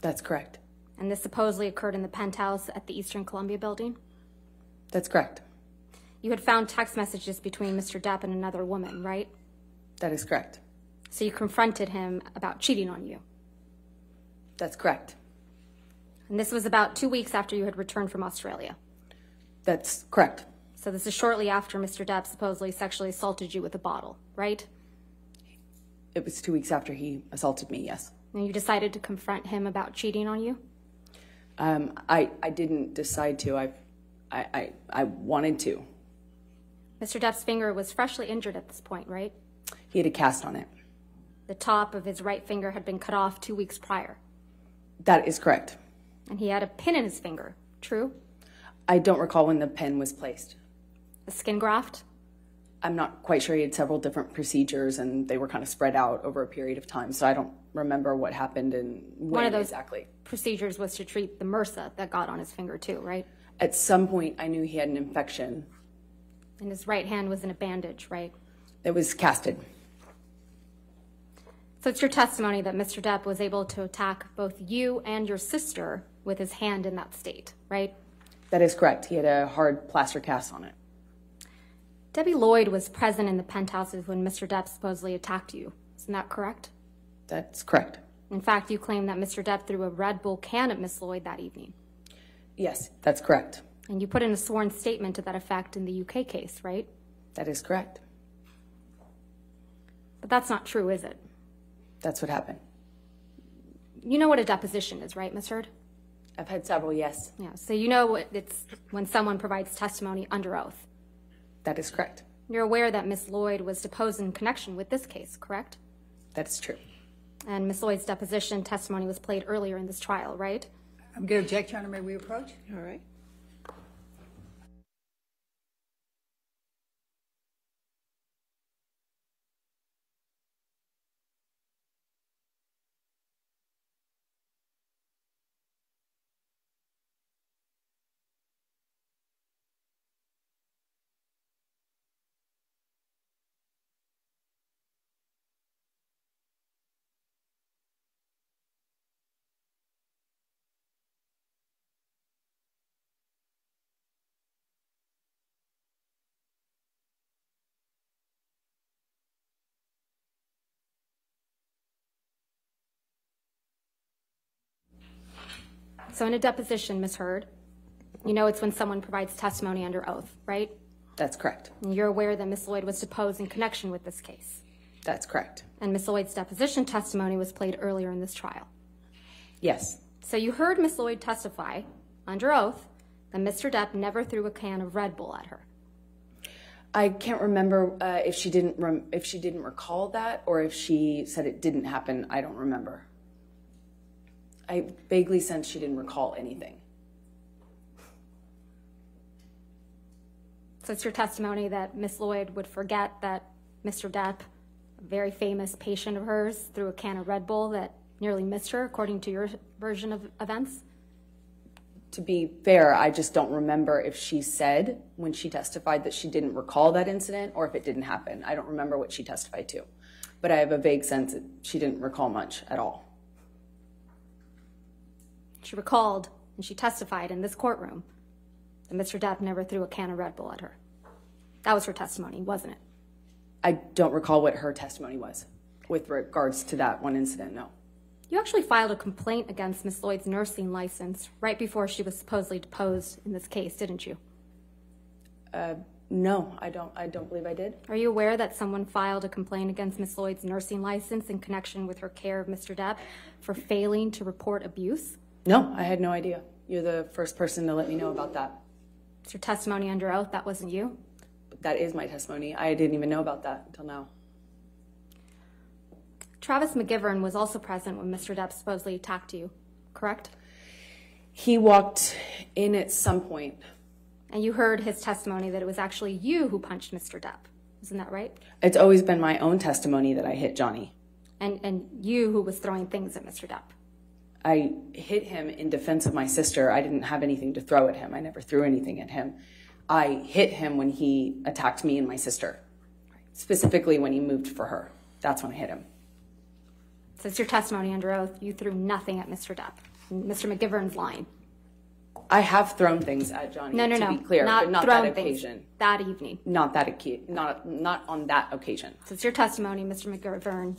That's correct. And this supposedly occurred in the penthouse at the Eastern Columbia building? That's correct. You had found text messages between Mr. Depp and another woman, right? That is correct. So you confronted him about cheating on you. That's correct. And this was about two weeks after you had returned from Australia. That's correct. So this is shortly after Mr. Depp supposedly sexually assaulted you with a bottle, right? It was two weeks after he assaulted me, yes. And you decided to confront him about cheating on you? Um, I, I didn't decide to. I, I, I, I wanted to. Mr. Depp's finger was freshly injured at this point, right? He had a cast on it. The top of his right finger had been cut off two weeks prior, That is correct. and he had a pin in his finger. True? I don't recall when the pin was placed. A skin graft? I'm not quite sure. He had several different procedures and they were kind of spread out over a period of time. So I don't remember what happened and when One of those exactly. procedures was to treat the MRSA that got on his finger, too, right? At some point, I knew he had an infection And his right hand was in a bandage, right? It was casted. So it's your testimony that Mr. Depp was able to attack both you and your sister with his hand in that state, right? That is correct. He had a hard plaster cast on it. Debbie Lloyd was present in the penthouses when Mr. Depp supposedly attacked you. Isn't that correct? That's correct. In fact, you claim that Mr. Depp threw a Red Bull can at Miss Lloyd that evening. Yes, that's correct. And you put in a sworn statement to that effect in the UK case, right? That is correct. But that's not true, is it? That's what happened. You know what a deposition is, right, Miss Heard? I've had several, yes. Yeah, so you know what it's when someone provides testimony under oath. That is correct. You're aware that Ms. Lloyd was deposed in connection with this case, correct? That is true. And Ms. Lloyd's deposition testimony was played earlier in this trial, right? I'm going to object, Your Honor. May we approach? All right. So in a deposition, Miss Heard, you know it's when someone provides testimony under oath, right? That's correct. And you're aware that Miss Lloyd was deposed in connection with this case. That's correct. And Miss Lloyd's deposition testimony was played earlier in this trial. Yes. So you heard Miss Lloyd testify under oath that Mr. Depp never threw a can of Red Bull at her. I can't remember uh, if she didn't rem- if she didn't recall that or if she said it didn't happen. I don't remember. I vaguely sense she didn't recall anything. So it's your testimony that Miss Lloyd would forget that Mr. Depp, a very famous patient of hers, threw a can of Red Bull that nearly missed her, according to your version of events? to be fair, I just don't remember if she said when she testified that she didn't recall that incident or if it didn't happen. I don't remember what she testified to. But I have a vague sense that she didn't recall much at all. She recalled and she testified in this courtroom that Mr. Depp never threw a can of Red Bull at her. That was her testimony, wasn't it? I don't recall what her testimony was with regards to that one incident, no. You actually filed a complaint against Miss Lloyd's nursing license right before she was supposedly deposed in this case, didn't you? Uh, no, I don't I don't believe I did. Are you aware that someone filed a complaint against Miss Lloyd's nursing license in connection with her care of Mr. Depp for failing to report abuse? No, I had no idea. You're the first person to let me know about that. It's your testimony under oath, that wasn't you? That is my testimony. I didn't even know about that until now. Travis McGivern was also present when Mr. Depp supposedly attacked you, correct? He walked in at some point. And you heard his testimony that it was actually you who punched Mr. Depp. Isn't that right? It's always been my own testimony that I hit Johnny. And, and you who was throwing things at Mr. Depp. I hit him in defense of my sister. I didn't have anything to throw at him. I never threw anything at him. I hit him when he attacked me and my sister, specifically when he moved for her. That's when I hit him. It's your testimony under oath. You threw nothing at Mr. Depp. Mr. McGivern's lying. I have thrown things at Johnny. No, no, to no. be clear, not but not that things. occasion. That evening. Not that occasion. Not not on that occasion. It's your testimony, Mr. McGivern.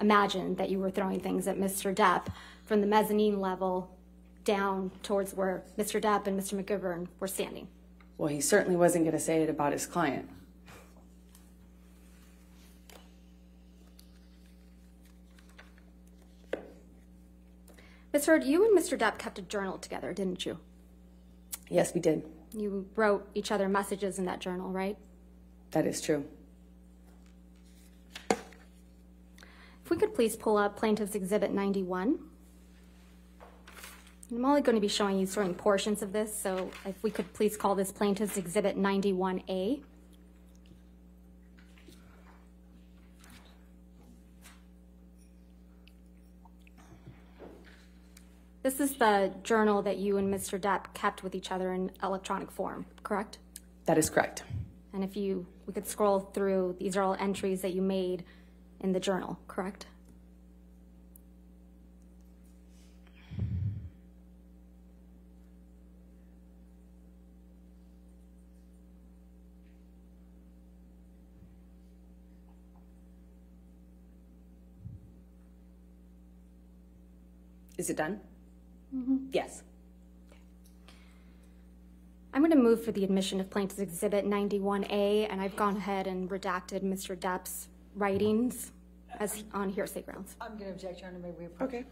Imagined that you were throwing things at Mr. Depp from the mezzanine level down towards where Mr. Depp and Mr. McGivern were standing. Well, he certainly wasn't going to say it about his client. Miss Heard, you and Mr. Depp kept a journal together, didn't you? Yes, we did. You wrote each other messages in that journal, right? That is true. If we could please pull up Plaintiff's Exhibit 91. I'm only going to be showing you certain portions of this, so if we could please call this Plaintiff's Exhibit 91A. This is the journal that you and Mr. Depp kept with each other in electronic form, correct? That is correct. And if you, we could scroll through, these are all entries that you made in the journal, correct? Is it done? Mm-hmm. Yes. I'm going to move for the admission of Plaintiff's Exhibit 91A, and I've gone ahead and redacted Mr. Depp's writings as on hearsay grounds. I'm going to object, Your Honor, may we approach? Okay.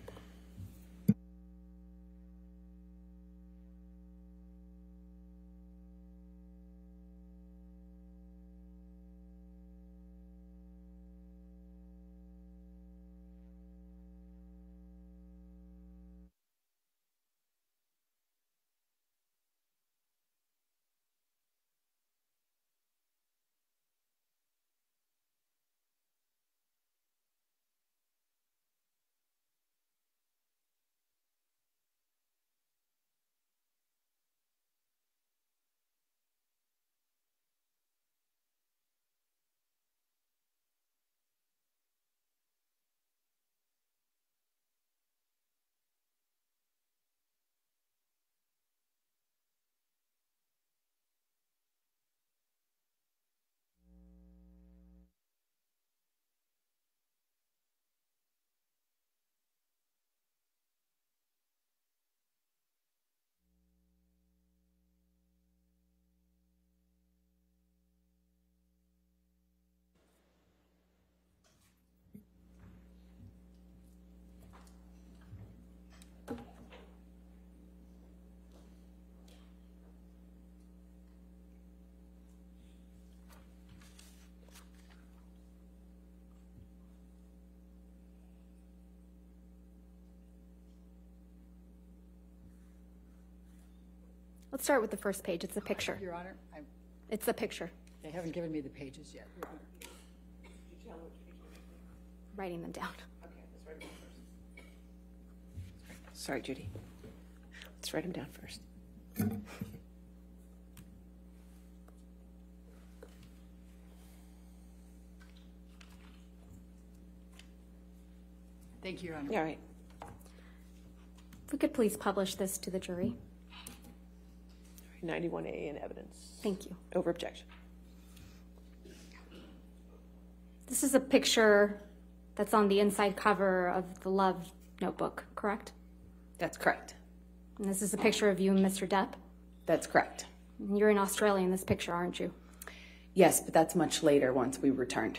Let's start with the first page. It's a picture. Your Honor, I'm, It's a picture. they haven't given me the pages yet, Your Honor. Writing them down. Sorry, Judy. Let's write them down first. Thank you, Your Honor. All right. If we could please publish this to the jury. 91A in evidence. Thank you. Over objection. This is a picture that's on the inside cover of the Love notebook, correct? That's correct. And this is a picture of you and Mr. Depp? That's correct. You're in Australia in this picture, aren't you? Yes, but that's much later once we returned.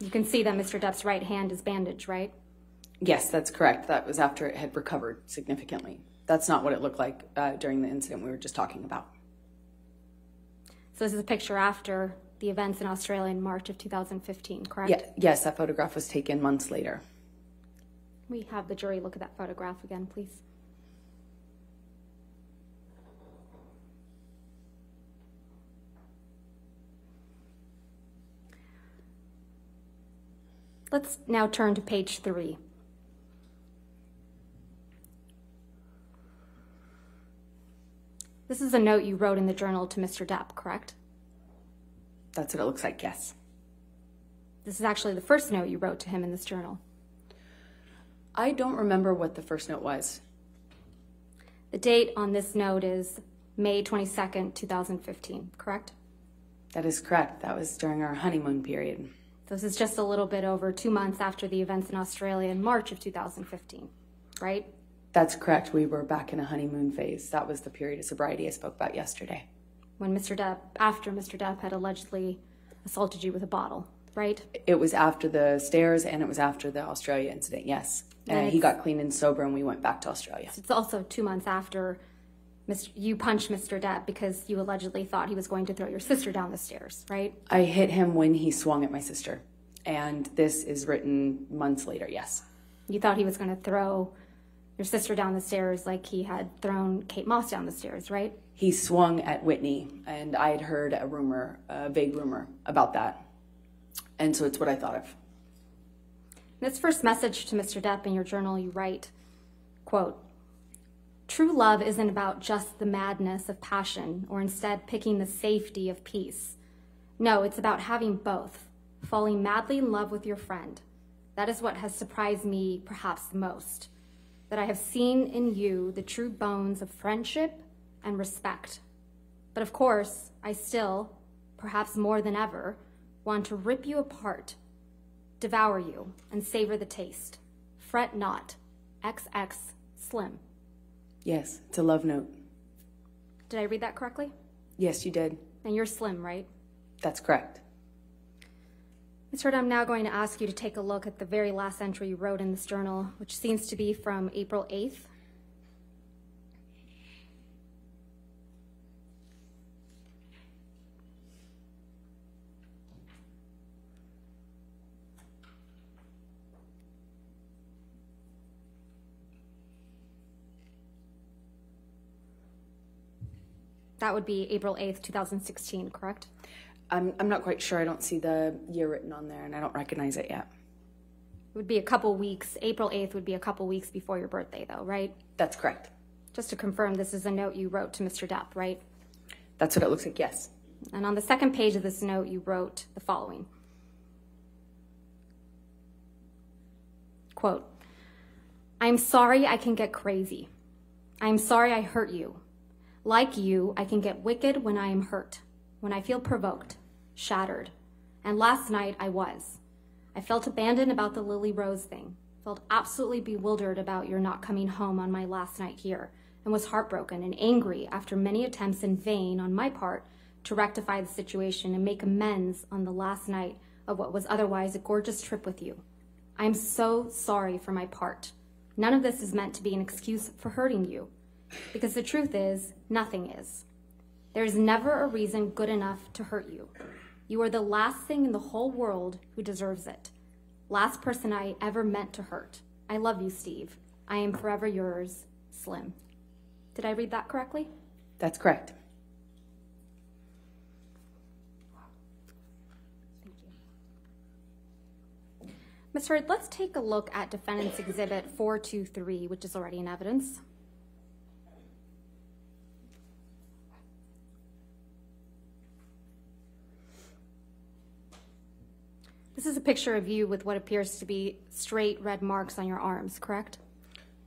You can see that Mr. Depp's right hand is bandaged, right? Yes, that's correct. That was after it had recovered significantly that's not what it looked like uh, during the incident we were just talking about. So this is a picture after the events in Australia in March of 2015, correct? Yeah, yes, that photograph was taken months later. We have the jury look at that photograph again, please. Let's now turn to page three. This is a note you wrote in the journal to Mr. Depp, correct? That's what it looks like, yes. This is actually the first note you wrote to him in this journal. I don't remember what the first note was. The date on this note is May 22nd, 2015, correct? That is correct. That was during our honeymoon period. This is just a little bit over two months after the events in Australia in March of 2015, right? That's correct. We were back in a honeymoon phase. That was the period of sobriety I spoke about yesterday. When Mr. Depp, after Mr. Depp had allegedly assaulted you with a bottle, right? It was after the stairs and it was after the Australia incident, yes. And, he got clean and sober and we went back to Australia. It's also two months after Mr. you punched Mr. Depp because you allegedly thought he was going to throw your sister down the stairs, right? I hit him when he swung at my sister. And this is written months later, yes. You thought he was going to throw your sister down the stairs like he had thrown Kate Moss down the stairs, right? He swung at Whitney, and I had heard a rumor, a vague rumor about that. And so it's what I thought of. In this first message to Mr. Depp in your journal, you write, quote, True love isn't about just the madness of passion or instead picking the safety of peace. No, it's about having both, falling madly in love with your friend. That is what has surprised me perhaps the most that I have seen in you the true bones of friendship and respect. But of course, I still, perhaps more than ever, want to rip you apart, devour you, and savor the taste. Fret not, XX Slim. Yes, it's a love note. Did I read that correctly? Yes, you did. And you're Slim, right? That's correct. Ms. I'm now going to ask you to take a look at the very last entry you wrote in this journal, which seems to be from April 8th. That would be April 8th, 2016, correct? I'm, I'm not quite sure. I don't see the year written on there and I don't recognize it yet. It would be a couple weeks. April 8th would be a couple weeks before your birthday, though, right? That's correct. Just to confirm, this is a note you wrote to Mr. Depp, right? That's what it looks like, yes. And on the second page of this note, you wrote the following Quote, I'm sorry I can get crazy. I'm sorry I hurt you. Like you, I can get wicked when I am hurt when I feel provoked, shattered. And last night I was. I felt abandoned about the Lily Rose thing, felt absolutely bewildered about your not coming home on my last night here, and was heartbroken and angry after many attempts in vain on my part to rectify the situation and make amends on the last night of what was otherwise a gorgeous trip with you. I am so sorry for my part. None of this is meant to be an excuse for hurting you, because the truth is, nothing is. There is never a reason good enough to hurt you. You are the last thing in the whole world who deserves it. Last person I ever meant to hurt. I love you, Steve. I am forever yours, Slim. Did I read that correctly? That's correct. Mr. Heard, let's take a look at Defendant's Exhibit 423, which is already in evidence. Is a picture of you with what appears to be straight red marks on your arms, correct?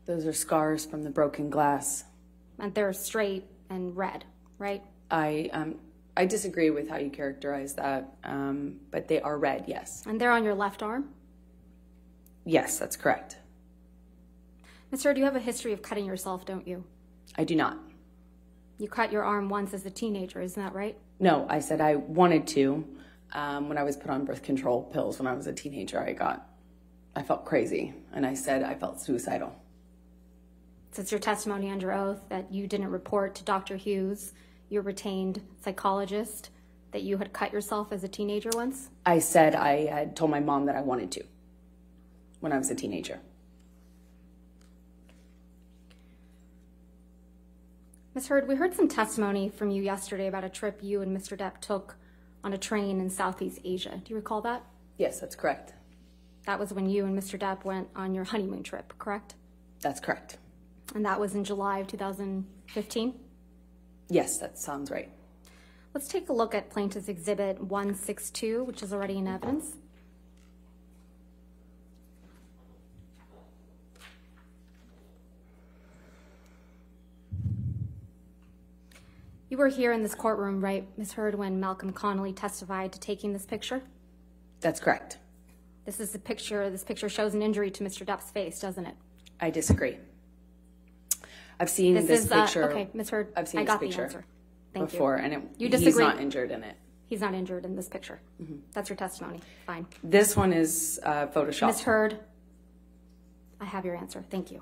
Those are scars from the broken glass. And they're straight and red, right? I, um, I disagree with how you characterize that, um, but they are red, yes. And they're on your left arm. Yes, that's correct. Mister, do you have a history of cutting yourself, don't you? I do not. You cut your arm once as a teenager, isn't that right? No, I said I wanted to. Um, when I was put on birth control pills when I was a teenager, I got, I felt crazy, and I said I felt suicidal. So it's your testimony under oath that you didn't report to Dr. Hughes, your retained psychologist, that you had cut yourself as a teenager once? I said I had told my mom that I wanted to when I was a teenager. Ms. Heard, we heard some testimony from you yesterday about a trip you and Mr. Depp took on a train in Southeast Asia. Do you recall that? Yes, that's correct. That was when you and Mr. Depp went on your honeymoon trip, correct? That's correct. And that was in July of 2015? Yes, that sounds right. Let's take a look at Plaintiff's Exhibit 162, which is already in evidence. You were here in this courtroom, right, Ms. Heard, when Malcolm Connolly testified to taking this picture? That's correct. This is a picture, this picture shows an injury to Mr. Depp's face, doesn't it? I disagree. I've seen This this, is, uh, picture. okay, Ms. Heard, I've seen I this got the picture answer. Thank you. before, and it, You he's not injured in it. He's not injured in this picture. Mm-hmm. That's your testimony. Fine. This one is uh, Photoshop. Ms. Heard, I have your answer. Thank you.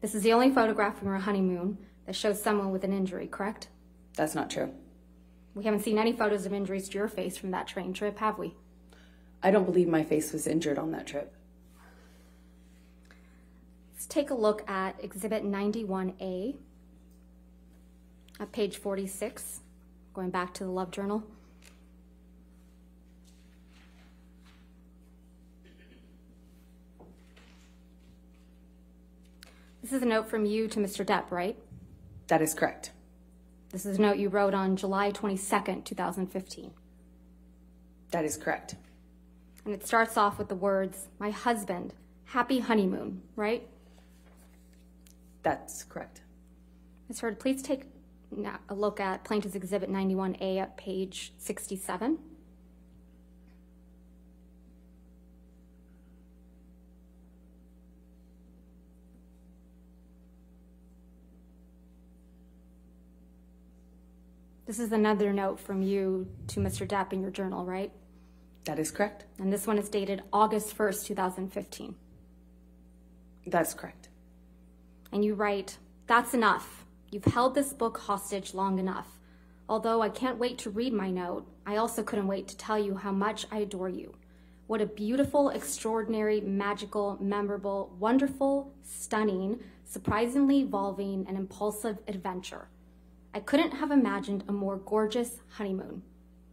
This is the only photograph from your honeymoon that shows someone with an injury, correct? That's not true. We haven't seen any photos of injuries to your face from that train trip, have we? I don't believe my face was injured on that trip. Let's take a look at Exhibit 91A at page 46, going back to the Love Journal. This is a note from you to Mr. Depp, right? That is correct. This is a note you wrote on July 22nd, 2015. That is correct. And it starts off with the words, My husband, happy honeymoon, right? That's correct. Ms. Heard, please take a look at Plaintiff's Exhibit 91A at page 67. This is another note from you to Mr. Depp in your journal, right? That is correct. And this one is dated August 1st, 2015. That's correct. And you write, That's enough. You've held this book hostage long enough. Although I can't wait to read my note, I also couldn't wait to tell you how much I adore you. What a beautiful, extraordinary, magical, memorable, wonderful, stunning, surprisingly evolving, and impulsive adventure. I couldn't have imagined a more gorgeous honeymoon.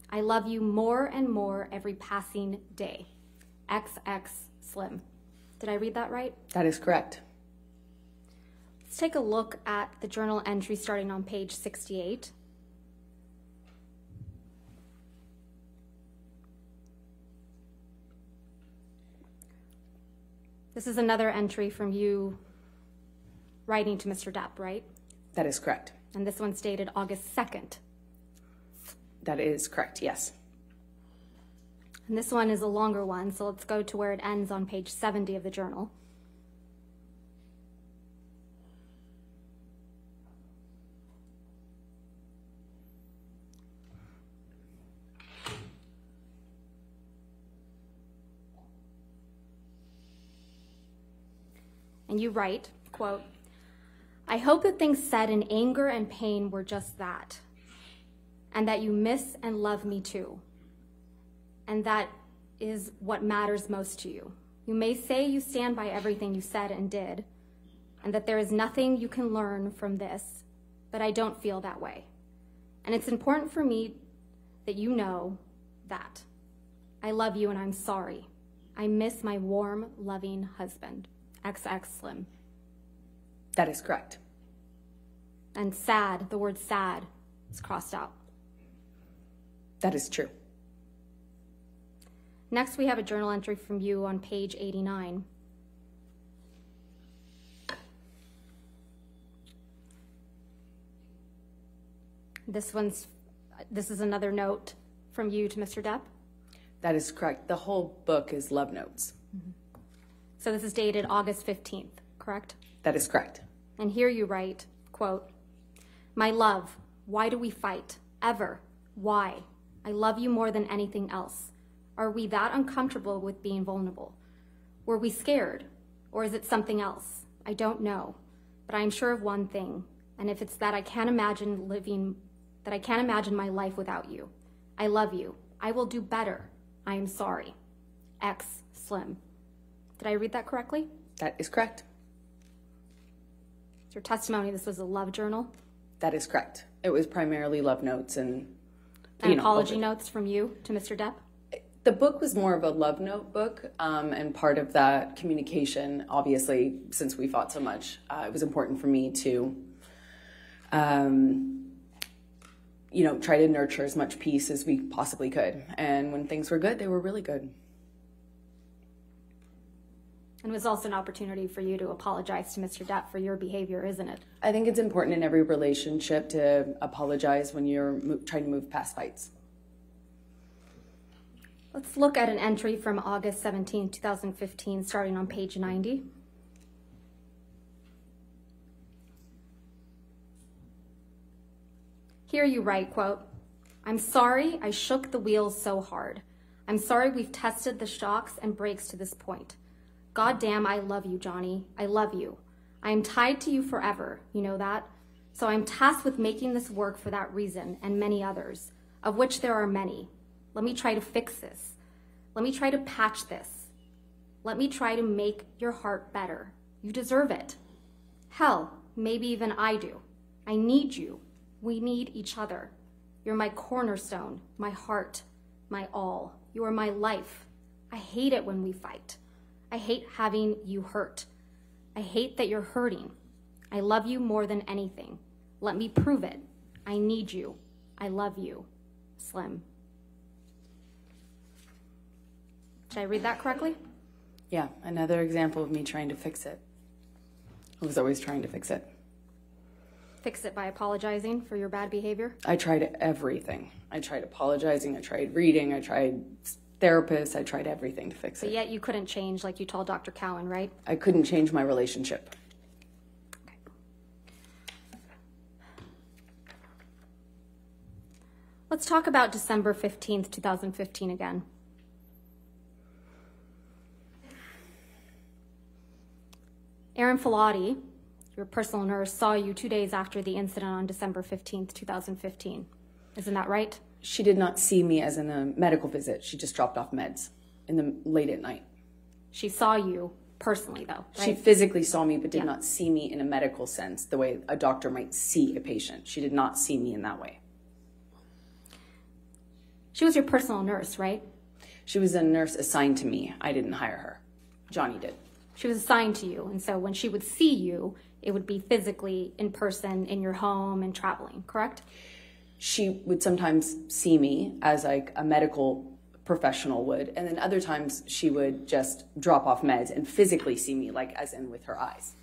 I love you more and more every passing day. XX Slim. Did I read that right? That is correct. Let's take a look at the journal entry starting on page 68. This is another entry from you writing to Mr. Depp, right? That is correct. And this one's dated August 2nd. That is correct, yes. And this one is a longer one, so let's go to where it ends on page 70 of the journal. And you write, quote, I hope that things said in anger and pain were just that, and that you miss and love me too and that is what matters most to you. You may say you stand by everything you said and did, and that there is nothing you can learn from this, but I don't feel that way. And it's important for me that you know that. I love you and I'm sorry. I miss my warm, loving husband, XX Slim. That is correct. And sad, the word sad is crossed out. That is true. Next, we have a journal entry from you on page 89. This one's, this is another note from you to Mr. Depp. That is correct. The whole book is love notes. Mm-hmm. So this is dated August 15th, correct? That is correct. And here you write, quote, My love, why do we fight? Ever. Why? I love you more than anything else. Are we that uncomfortable with being vulnerable? Were we scared? Or is it something else? I don't know. But I am sure of one thing, and if it's that I can't imagine living, that I can't imagine my life without you. I love you. I will do better. I am sorry. X Slim. Did I read that correctly? That is correct. It's your testimony. This was a love journal. That is correct. It was primarily love notes and And you know, apology over- notes from you to Mr. Depp? The book was more of a love note book, um, and part of that communication, obviously, since we fought so much, uh, it was important for me to, um, you know, try to nurture as much peace as we possibly could. And when things were good, they were really good. And it was also an opportunity for you to apologize to Mr. Depp for your behavior, isn't it? I think it's important in every relationship to apologize when you're mo- trying to move past fights. Let's look at an entry from August 17, 2015, starting on page 90. Here you write, quote, I'm sorry I shook the wheels so hard. I'm sorry we've tested the shocks and brakes to this point. God damn, I love you, Johnny. I love you. I am tied to you forever. You know that? So I'm tasked with making this work for that reason and many others, of which there are many. Let me try to fix this. Let me try to patch this. Let me try to make your heart better. You deserve it. Hell, maybe even I do. I need you. We need each other. You're my cornerstone, my heart, my all. You are my life. I hate it when we fight. I hate having you hurt. I hate that you're hurting. I love you more than anything. Let me prove it. I need you. I love you. Slim. Did I read that correctly? Yeah, another example of me trying to fix it. I was always trying to fix it. Fix it by apologizing for your bad behavior? I tried everything. I tried apologizing, I tried reading, I tried therapists, I tried everything to fix But it. yet you couldn't change like you told Dr. Cowan, right? I couldn't change my relationship. Okay. Let's talk about December 15th, 2015 again. Erin Falati, your personal nurse, saw you two days after the incident on December 15th, 2015. Isn't that right? She did not see me as in a medical visit. She just dropped off meds in the late at night. She saw you personally, though, She physically saw me but did not see me in a medical sense, the way a doctor might see a patient. She did not see me in that way. She was your personal nurse, right? She was a nurse assigned to me. I didn't hire her. Johnny did. She was assigned to you, and so when she would see you, it would be physically in person in your home and traveling, correct? She would sometimes see me as like a medical professional would and then other times she would just drop off meds and physically see me like as in with her eyes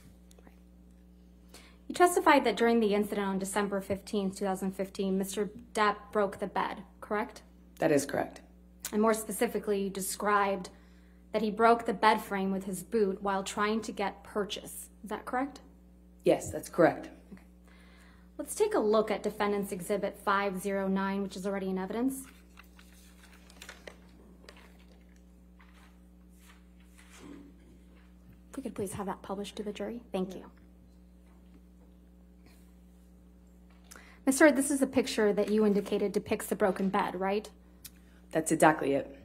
You testified that during the incident on December 15th, 2015, Mr. Depp broke the bed, correct? that is correct And more specifically, you described that he broke the bed frame with his boot while trying to get purchase. Is that correct? yes that's correct Let's take a look at Defendant's Exhibit 509, which is already in evidence. If we could please have that published to the jury. Thank you. Ms. Heard, this is a picture that you indicated depicts the broken bed, right? that's exactly it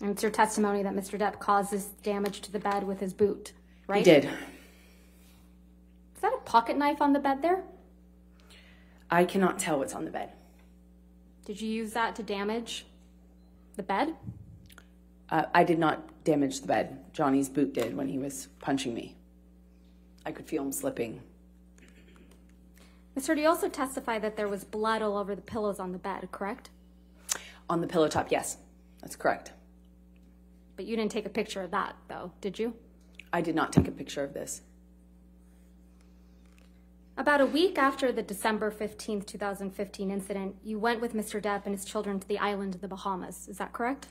And it's your testimony that Mr. Depp caused this damage to the bed with his boot, right? he did that a pocket knife on the bed there? i cannot tell what's on the bed Did you use that to damage the bed? uh, i did not damage the bed johnny's boot did when he was punching me i could feel him slipping Mr. you also testified that there was blood all over the pillows on the bed, correct? on the pillow top yes That's correct. But you didn't take a picture of that, though, did you? I did not take a picture of this. About a week after the December 15th, 2015 incident, you went with Mr. Depp and his children to the island of the Bahamas. Is that correct?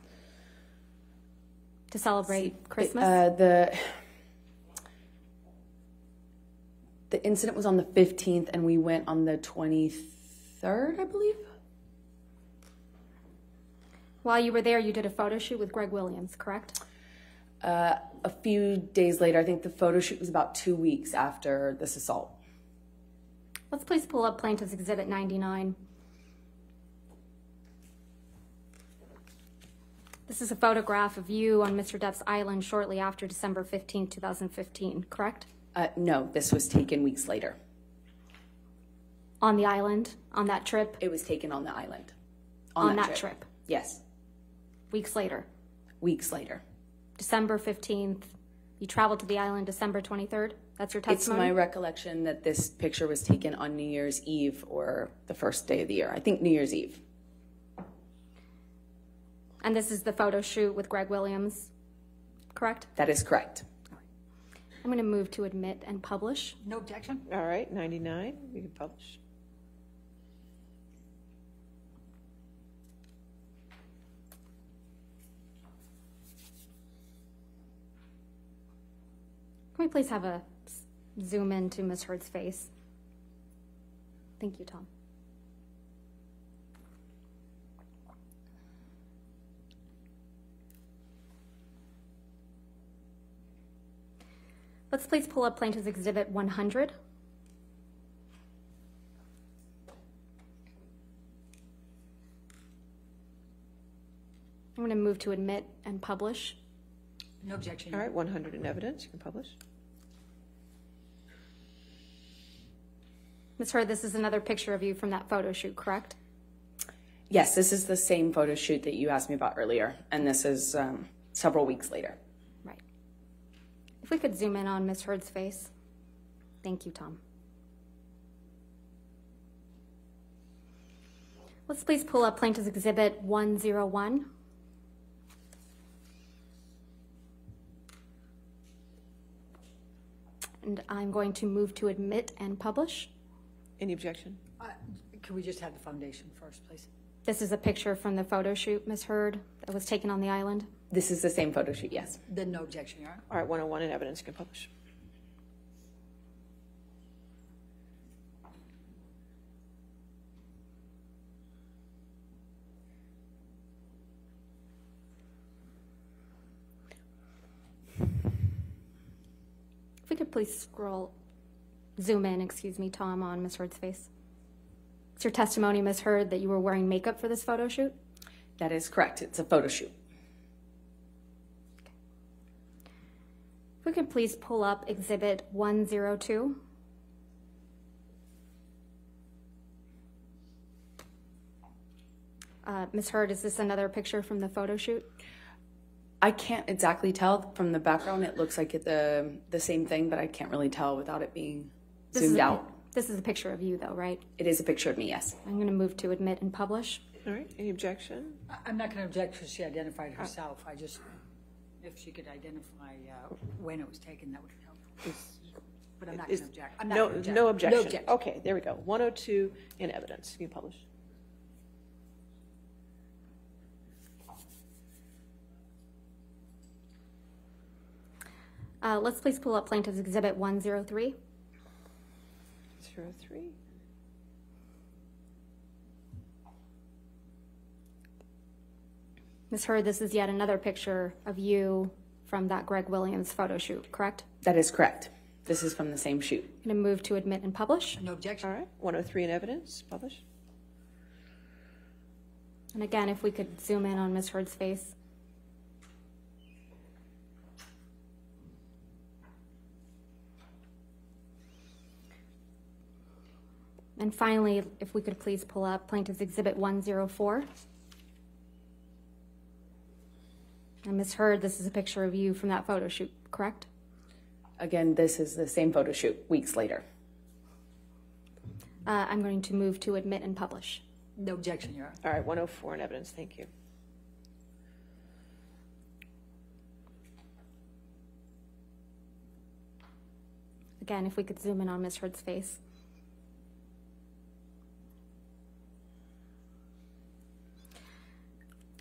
To celebrate Christmas? Uh, the the incident was on the 15th, and we went on the 23rd, I believe. While you were there, you did a photo shoot with Greg Williams, correct? Uh, a few days later, I think the photo shoot was about two weeks after this assault. Let's please pull up Plaintiff's Exhibit 99. This is a photograph of you on Mr. Depp's island shortly after December 15, 2015, correct? Uh, no, this was taken weeks later. On the island, on that trip, It was taken on the island. on that trip, Yes, weeks later. weeks later. December 15th, you traveled to the island December 23rd? That's your testimony? It's my recollection that this picture was taken on New Year's Eve or the first day of the year. I think New Year's Eve. And this is the photo shoot with Greg Williams, correct? That is correct. I'm going to move to admit and publish. No objection? All right, 99, we can publish. Can we please have a s- zoom into Ms. Heard's face? Thank you, Tom. Let's please pull up Plaintiff's Exhibit 100. I'm going to move to admit and publish. No objection. All right, 100 in evidence, you can publish. Ms. Heard, this is another picture of you from that photo shoot, correct? Yes, this is the same photo shoot that you asked me about earlier, and this is um, several weeks later. Right. If we could zoom in on Ms. Heard's face. Thank you, Tom. Let's please pull up Plaintiff's Exhibit 101. And I'm going to move to admit and publish. Any objection? Uh, Can we just have the foundation first, please? This is a picture from the photo shoot, Ms. Heard, that was taken on the island. This is the same photo shoot, yes. Then no objection, Your Honor. All right, 101 in evidence, you can publish. If we could please scroll, zoom in, excuse me, Tom, on Ms. Heard's face. It's your testimony, Ms. Heard, that you were wearing makeup for this photo shoot? That is correct. It's a photo shoot. If we could please pull up Exhibit 102. Uh, Ms. Heard, is this another picture from the photo shoot? I can't exactly tell from the background. It looks like it the the same thing, but I can't really tell without it being This is zoomed a- out. This is a picture of you, though, right? It is a picture of me, yes. I'm going to move to admit and publish. All right, any objection? I- I'm not going to object because she identified herself. I just, if she could identify uh, when it was taken, that would help. But I'm not going Is- to object. I'm not No, gonna object. no objection. objection. Okay, there we go. 102 in evidence, you publish. Uh, let's please pull up Plaintiff's Exhibit 103. 03. Ms. Heard, this is yet another picture of you from that Greg Williams photo shoot, correct? That is correct. This is from the same shoot. I'm going to move to admit and publish. No objection. All right, 103 in evidence, publish. And again, if we could zoom in on Ms. Heard's face. And finally, if we could please pull up Plaintiff's Exhibit 104. And Ms. Heard, this is a picture of you from that photo shoot, correct? Again, this is the same photo shoot weeks later. Uh, I'm going to move to admit and publish. No objection, Your Honor. All right, 104 in evidence. Thank you. Again, if we could zoom in on Ms. Heard's face.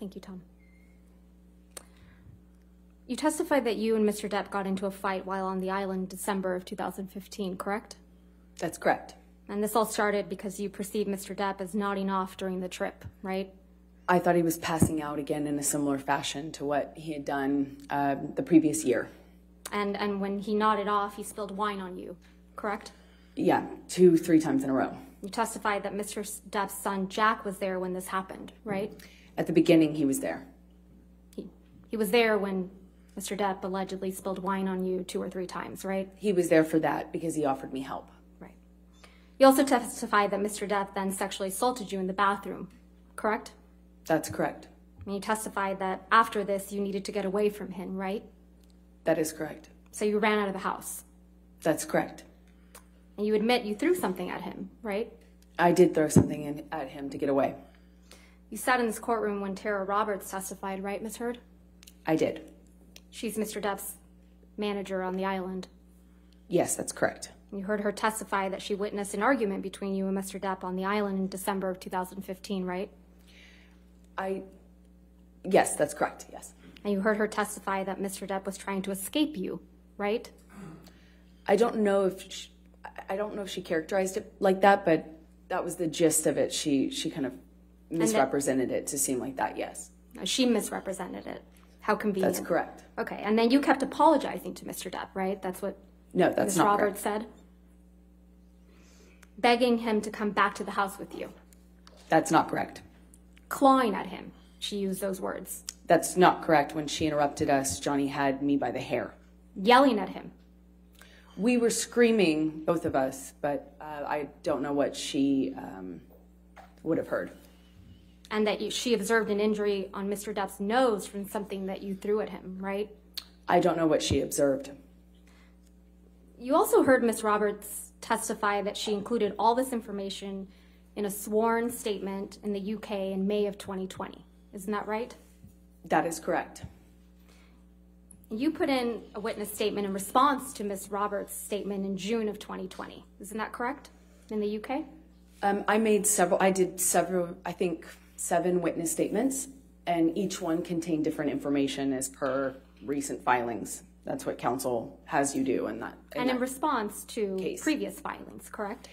Thank you, Tom. You testified that you and Mr. Depp got into a fight while on the island in December of 2015, correct? That's correct. And this all started because you perceived Mr. Depp as nodding off during the trip, right? I thought he was passing out again in a similar fashion to what he had done uh, the previous year. And and when he nodded off, he spilled wine on you, correct? Yeah, two, three times in a row. You testified that Mr. Depp's son Jack was there when this happened, right? At the beginning, he was there. He he was there when Mr. Depp allegedly spilled wine on you two or three times, right? He was there for that because he offered me help. Right. You also testified that Mr. Depp then sexually assaulted you in the bathroom, correct? That's correct. And you testified that after this you needed to get away from him, right? That is correct. So you ran out of the house. That's correct. And you admit you threw something at him, right? I did throw something in at him to get away. You sat in this courtroom when Tara Roberts testified, right, Miss Heard? I did. She's Mr. Depp's manager on the island. Yes, that's correct. You heard her testify that she witnessed an argument between you and Mr. Depp on the island in December of 2015, right? I. Yes, that's correct. Yes. And you heard her testify that Mr. Depp was trying to escape you, right? I don't know if she, I don't know if she characterized it like that, but that was the gist of it. She she kind of misrepresented it to seem like that. Yes, She misrepresented it. How convenient. that's correct. Okay, and then you kept apologizing to Mr. Depp, right? That's what No, that's Ms. not Roberts correct. said? Begging him to come back to the house with you. That's not correct. Clawing at him. She used those words. That's not correct. When she interrupted us, Johnny had me by the hair. Yelling at him. We were screaming, both of us, but uh, I don't know what she um, would have heard. And that you, she observed an injury on Mr. Depp's nose from something that you threw at him, right? I don't know what she observed. You also heard Ms. Roberts testify that she included all this information in a sworn statement in the UK in May of 2020. Isn't that right? That is correct. You put in a witness statement in response to Ms. Roberts' statement in June of 2020. Isn't that correct? In the UK? Um, I made several, I did several, I think seven witness statements, and each one contained different information as per recent filings. That's what counsel has you do, and that. And in that- response to Case. previous filings, correct?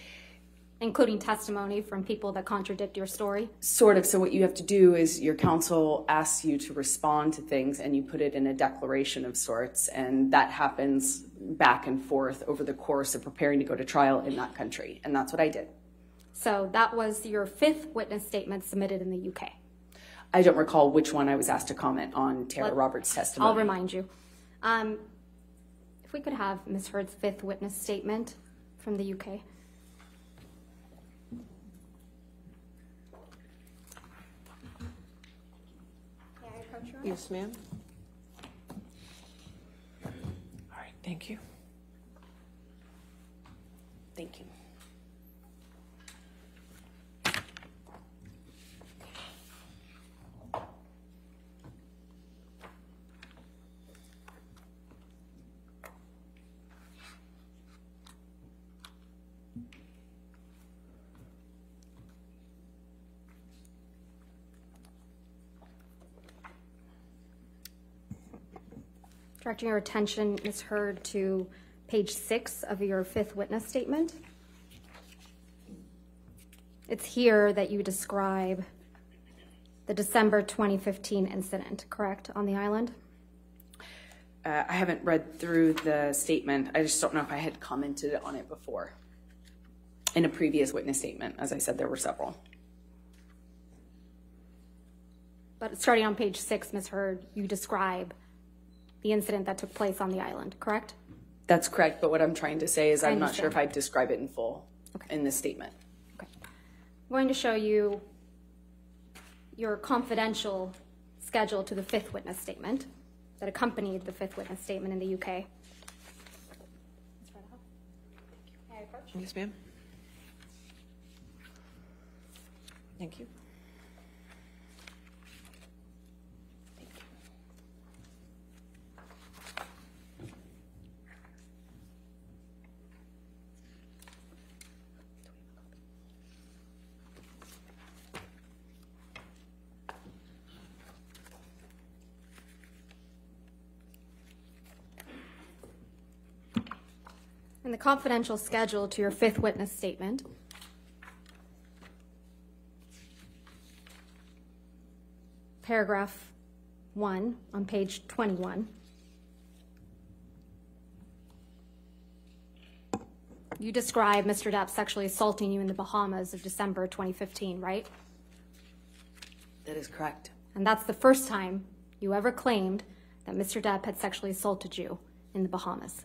Including testimony from people that contradict your story? Sort of. So what you have to do is your counsel asks you to respond to things and you put it in a declaration of sorts. And that happens back and forth over the course of preparing to go to trial in that country. And that's what I did. So that was your fifth witness statement submitted in the UK. I don't recall which one I was asked to comment on Tara Let- Roberts' testimony. I'll remind you. Um, if we could have Ms. Heard's fifth witness statement from the UK. Yes, ma'am. All right, thank you. Thank you. Directing your attention, Ms. Heard, to page six of your fifth witness statement. It's here that you describe the December 2015 incident, correct, on the island? Uh, I haven't read through the statement. I just don't know if I had commented on it before. In a previous witness statement, as I said, there were several. But starting on page six, Ms. Heard, you describe the incident that took place on the island, correct? That's correct, but what I'm trying to say is I I'm not sure if. I'd describe it in full Okay. in this statement. Okay. I'm going to show you your confidential schedule to the fifth witness statement that accompanied the fifth witness statement in the UK. Yes, ma'am. Thank you. In the confidential schedule to your fifth witness statement, paragraph one on page 21, you describe Mr. Depp sexually assaulting you in the Bahamas of December 2015, right? That is correct. And that's the first time you ever claimed that Mr. Depp had sexually assaulted you in the Bahamas.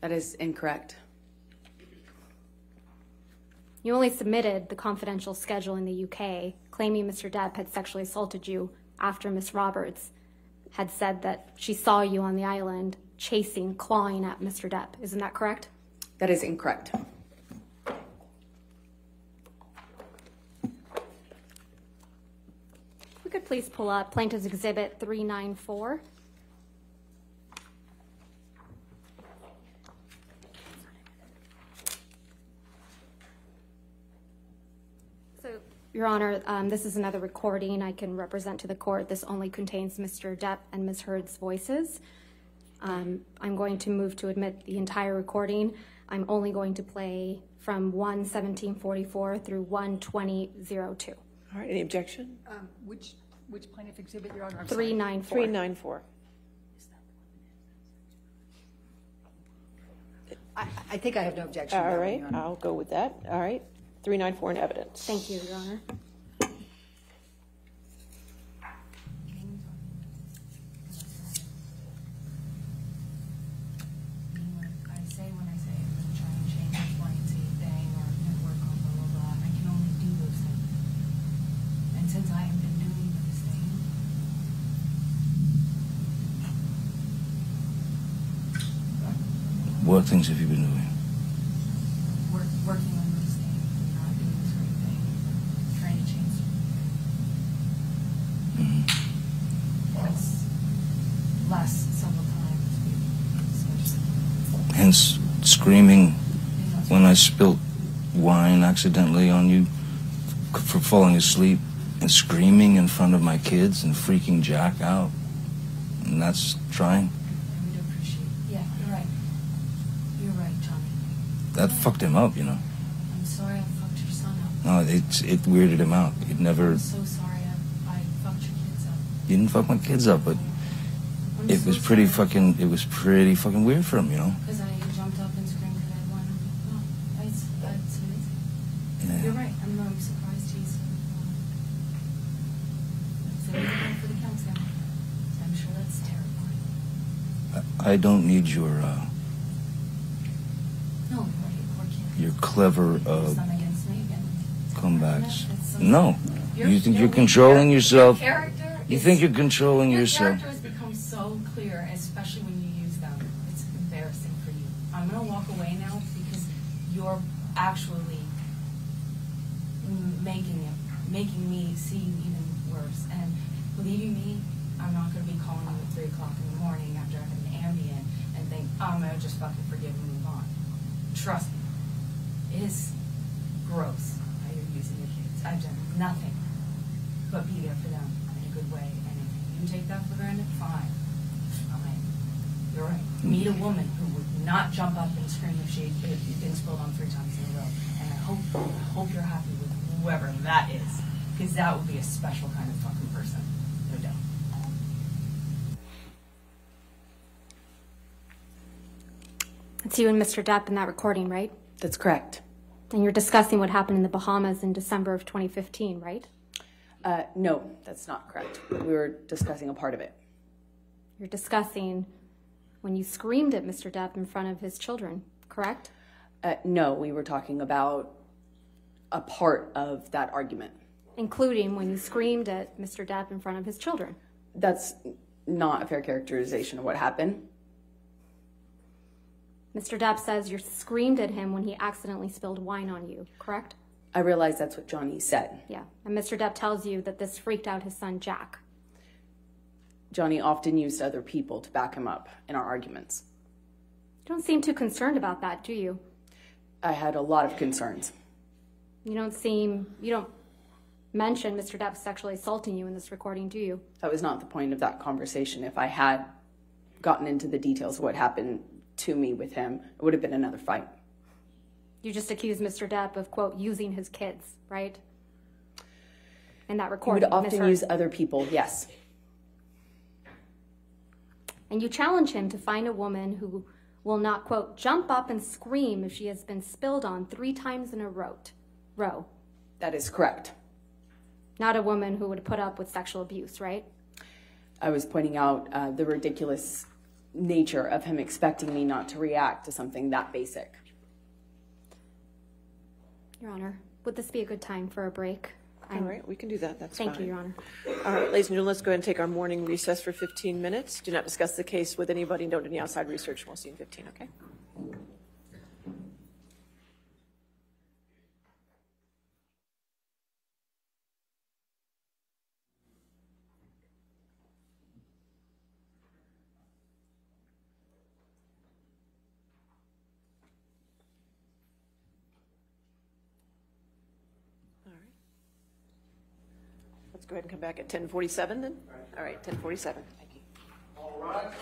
That is incorrect. You only submitted the confidential schedule in the UK claiming Mr. Depp had sexually assaulted you after Miss Roberts had said that she saw you on the island chasing, clawing at Mr. Depp. Isn't that correct? That is incorrect. If we could please pull up Plaintiff's Exhibit 394. Your Honor, um, this is another recording I can represent to the court. This only contains Mr. Depp and Ms. Heard's voices. Um, I'm going to move to admit the entire recording. I'm only going to play from 1:1744 through 1:20:02. All right, any objection? Um, Which, which plaintiff exhibit, Your Honor? I'm sorry. 394. 394. I, I think I have no objection. All right, one, right, Your Honor. I'll go with that. All right, 394 in evidence. Thank you, Your Honor. I say what I say, when I say I'm gonna try and change X, Y, and Z thing or you know, work on blah, blah, blah, I can only do those things. And since I have been doing those things, What things have you been doing? work, working on those things and not doing certain things, trying to change certain things. That's last several times, especially. Hence, screaming when I spilt wine accidentally on you for falling asleep and screaming in front of my kids and freaking Jack out. And that's trying. I would appreciate, yeah, you're right. You're right, Johnny. That fucked him up, you know. I'm sorry I fucked your son up. No, it, it weirded him out. He'd never, I'm so sorry I, I fucked your kids up. he didn't fuck my kids up, but I'm it so was pretty sorry. fucking, it was pretty fucking weird for him, you know. Because I jumped up and screamed because I wanted oh, that's, that's amazing. Yeah. You're right. I'm, I'm surprised he's. It's a big one for the council. I'm sure that's terrifying. I, don't need your, uh, No, you're right. Poor kid. your clever, uh, Son against me again. comebacks. No. You think you're controlling your yourself? You think you're controlling yourself. Your character has become so clear, especially when you use them. It's embarrassing for you. I'm gonna walk away now because you're actually making it, making me see you even worse. And believing me, I'm not gonna be calling you at three o'clock in the morning after I've had an Ambien and think, oh, Um, I'm gonna just fucking forgive and move on. Trust me, it is gross how you're using your kids. I've done nothing but be there for them in a good way. And if you take that for granted, fine. Fine. You're right. Meet a woman who would not jump up and scream if she had been spilled on three times in a row. And I hope, I hope you're happy with whoever that is. Because that would be a special kind of fucking person. No doubt. It's you and Mr. Depp in that recording, right? That's correct. And you're discussing what happened in the Bahamas in December of 2015, right? Uh, no, that's not correct. We were discussing a part of it. You're discussing when you screamed at Mr. Depp in front of his children, correct? Uh, no, we were talking about a part of that argument. Including when you screamed at Mr. Depp in front of his children. That's not a fair characterization of what happened. Mr. Depp says you screamed at him when he accidentally spilled wine on you, correct? I realize that's what Johnny said. Yeah. And Mr. Depp tells you that this freaked out his son Jack. Johnny often used other people to back him up in our arguments. You don't seem too concerned about that, do you? I had a lot of concerns. You don't seem, you don't mention Mr. Depp sexually assaulting you in this recording, do you? That was not the point of that conversation. If I had gotten into the details of what happened to me with him, it would have been another fight. You just accused Mr. Depp of, quote, using his kids, right? In that He would often use other people, yes. And you challenge him to find a woman who will not, quote, jump up and scream if she has been spilled on three times in a row. row. That is correct. Not a woman who would put up with sexual abuse, right? I was pointing out uh, the ridiculous nature of him expecting me not to react to something that basic. Your Honor, would this be a good time for a break? All right, we can do that, that's fine. Thank you, Your Honor. All right, ladies and gentlemen, let's go ahead and take our morning recess for 15 minutes. Do not discuss the case with anybody and don't do any outside research. We'll see you in 15, okay? Go ahead and come back at 10:47 then. All right, 10:47. Thank you. All right.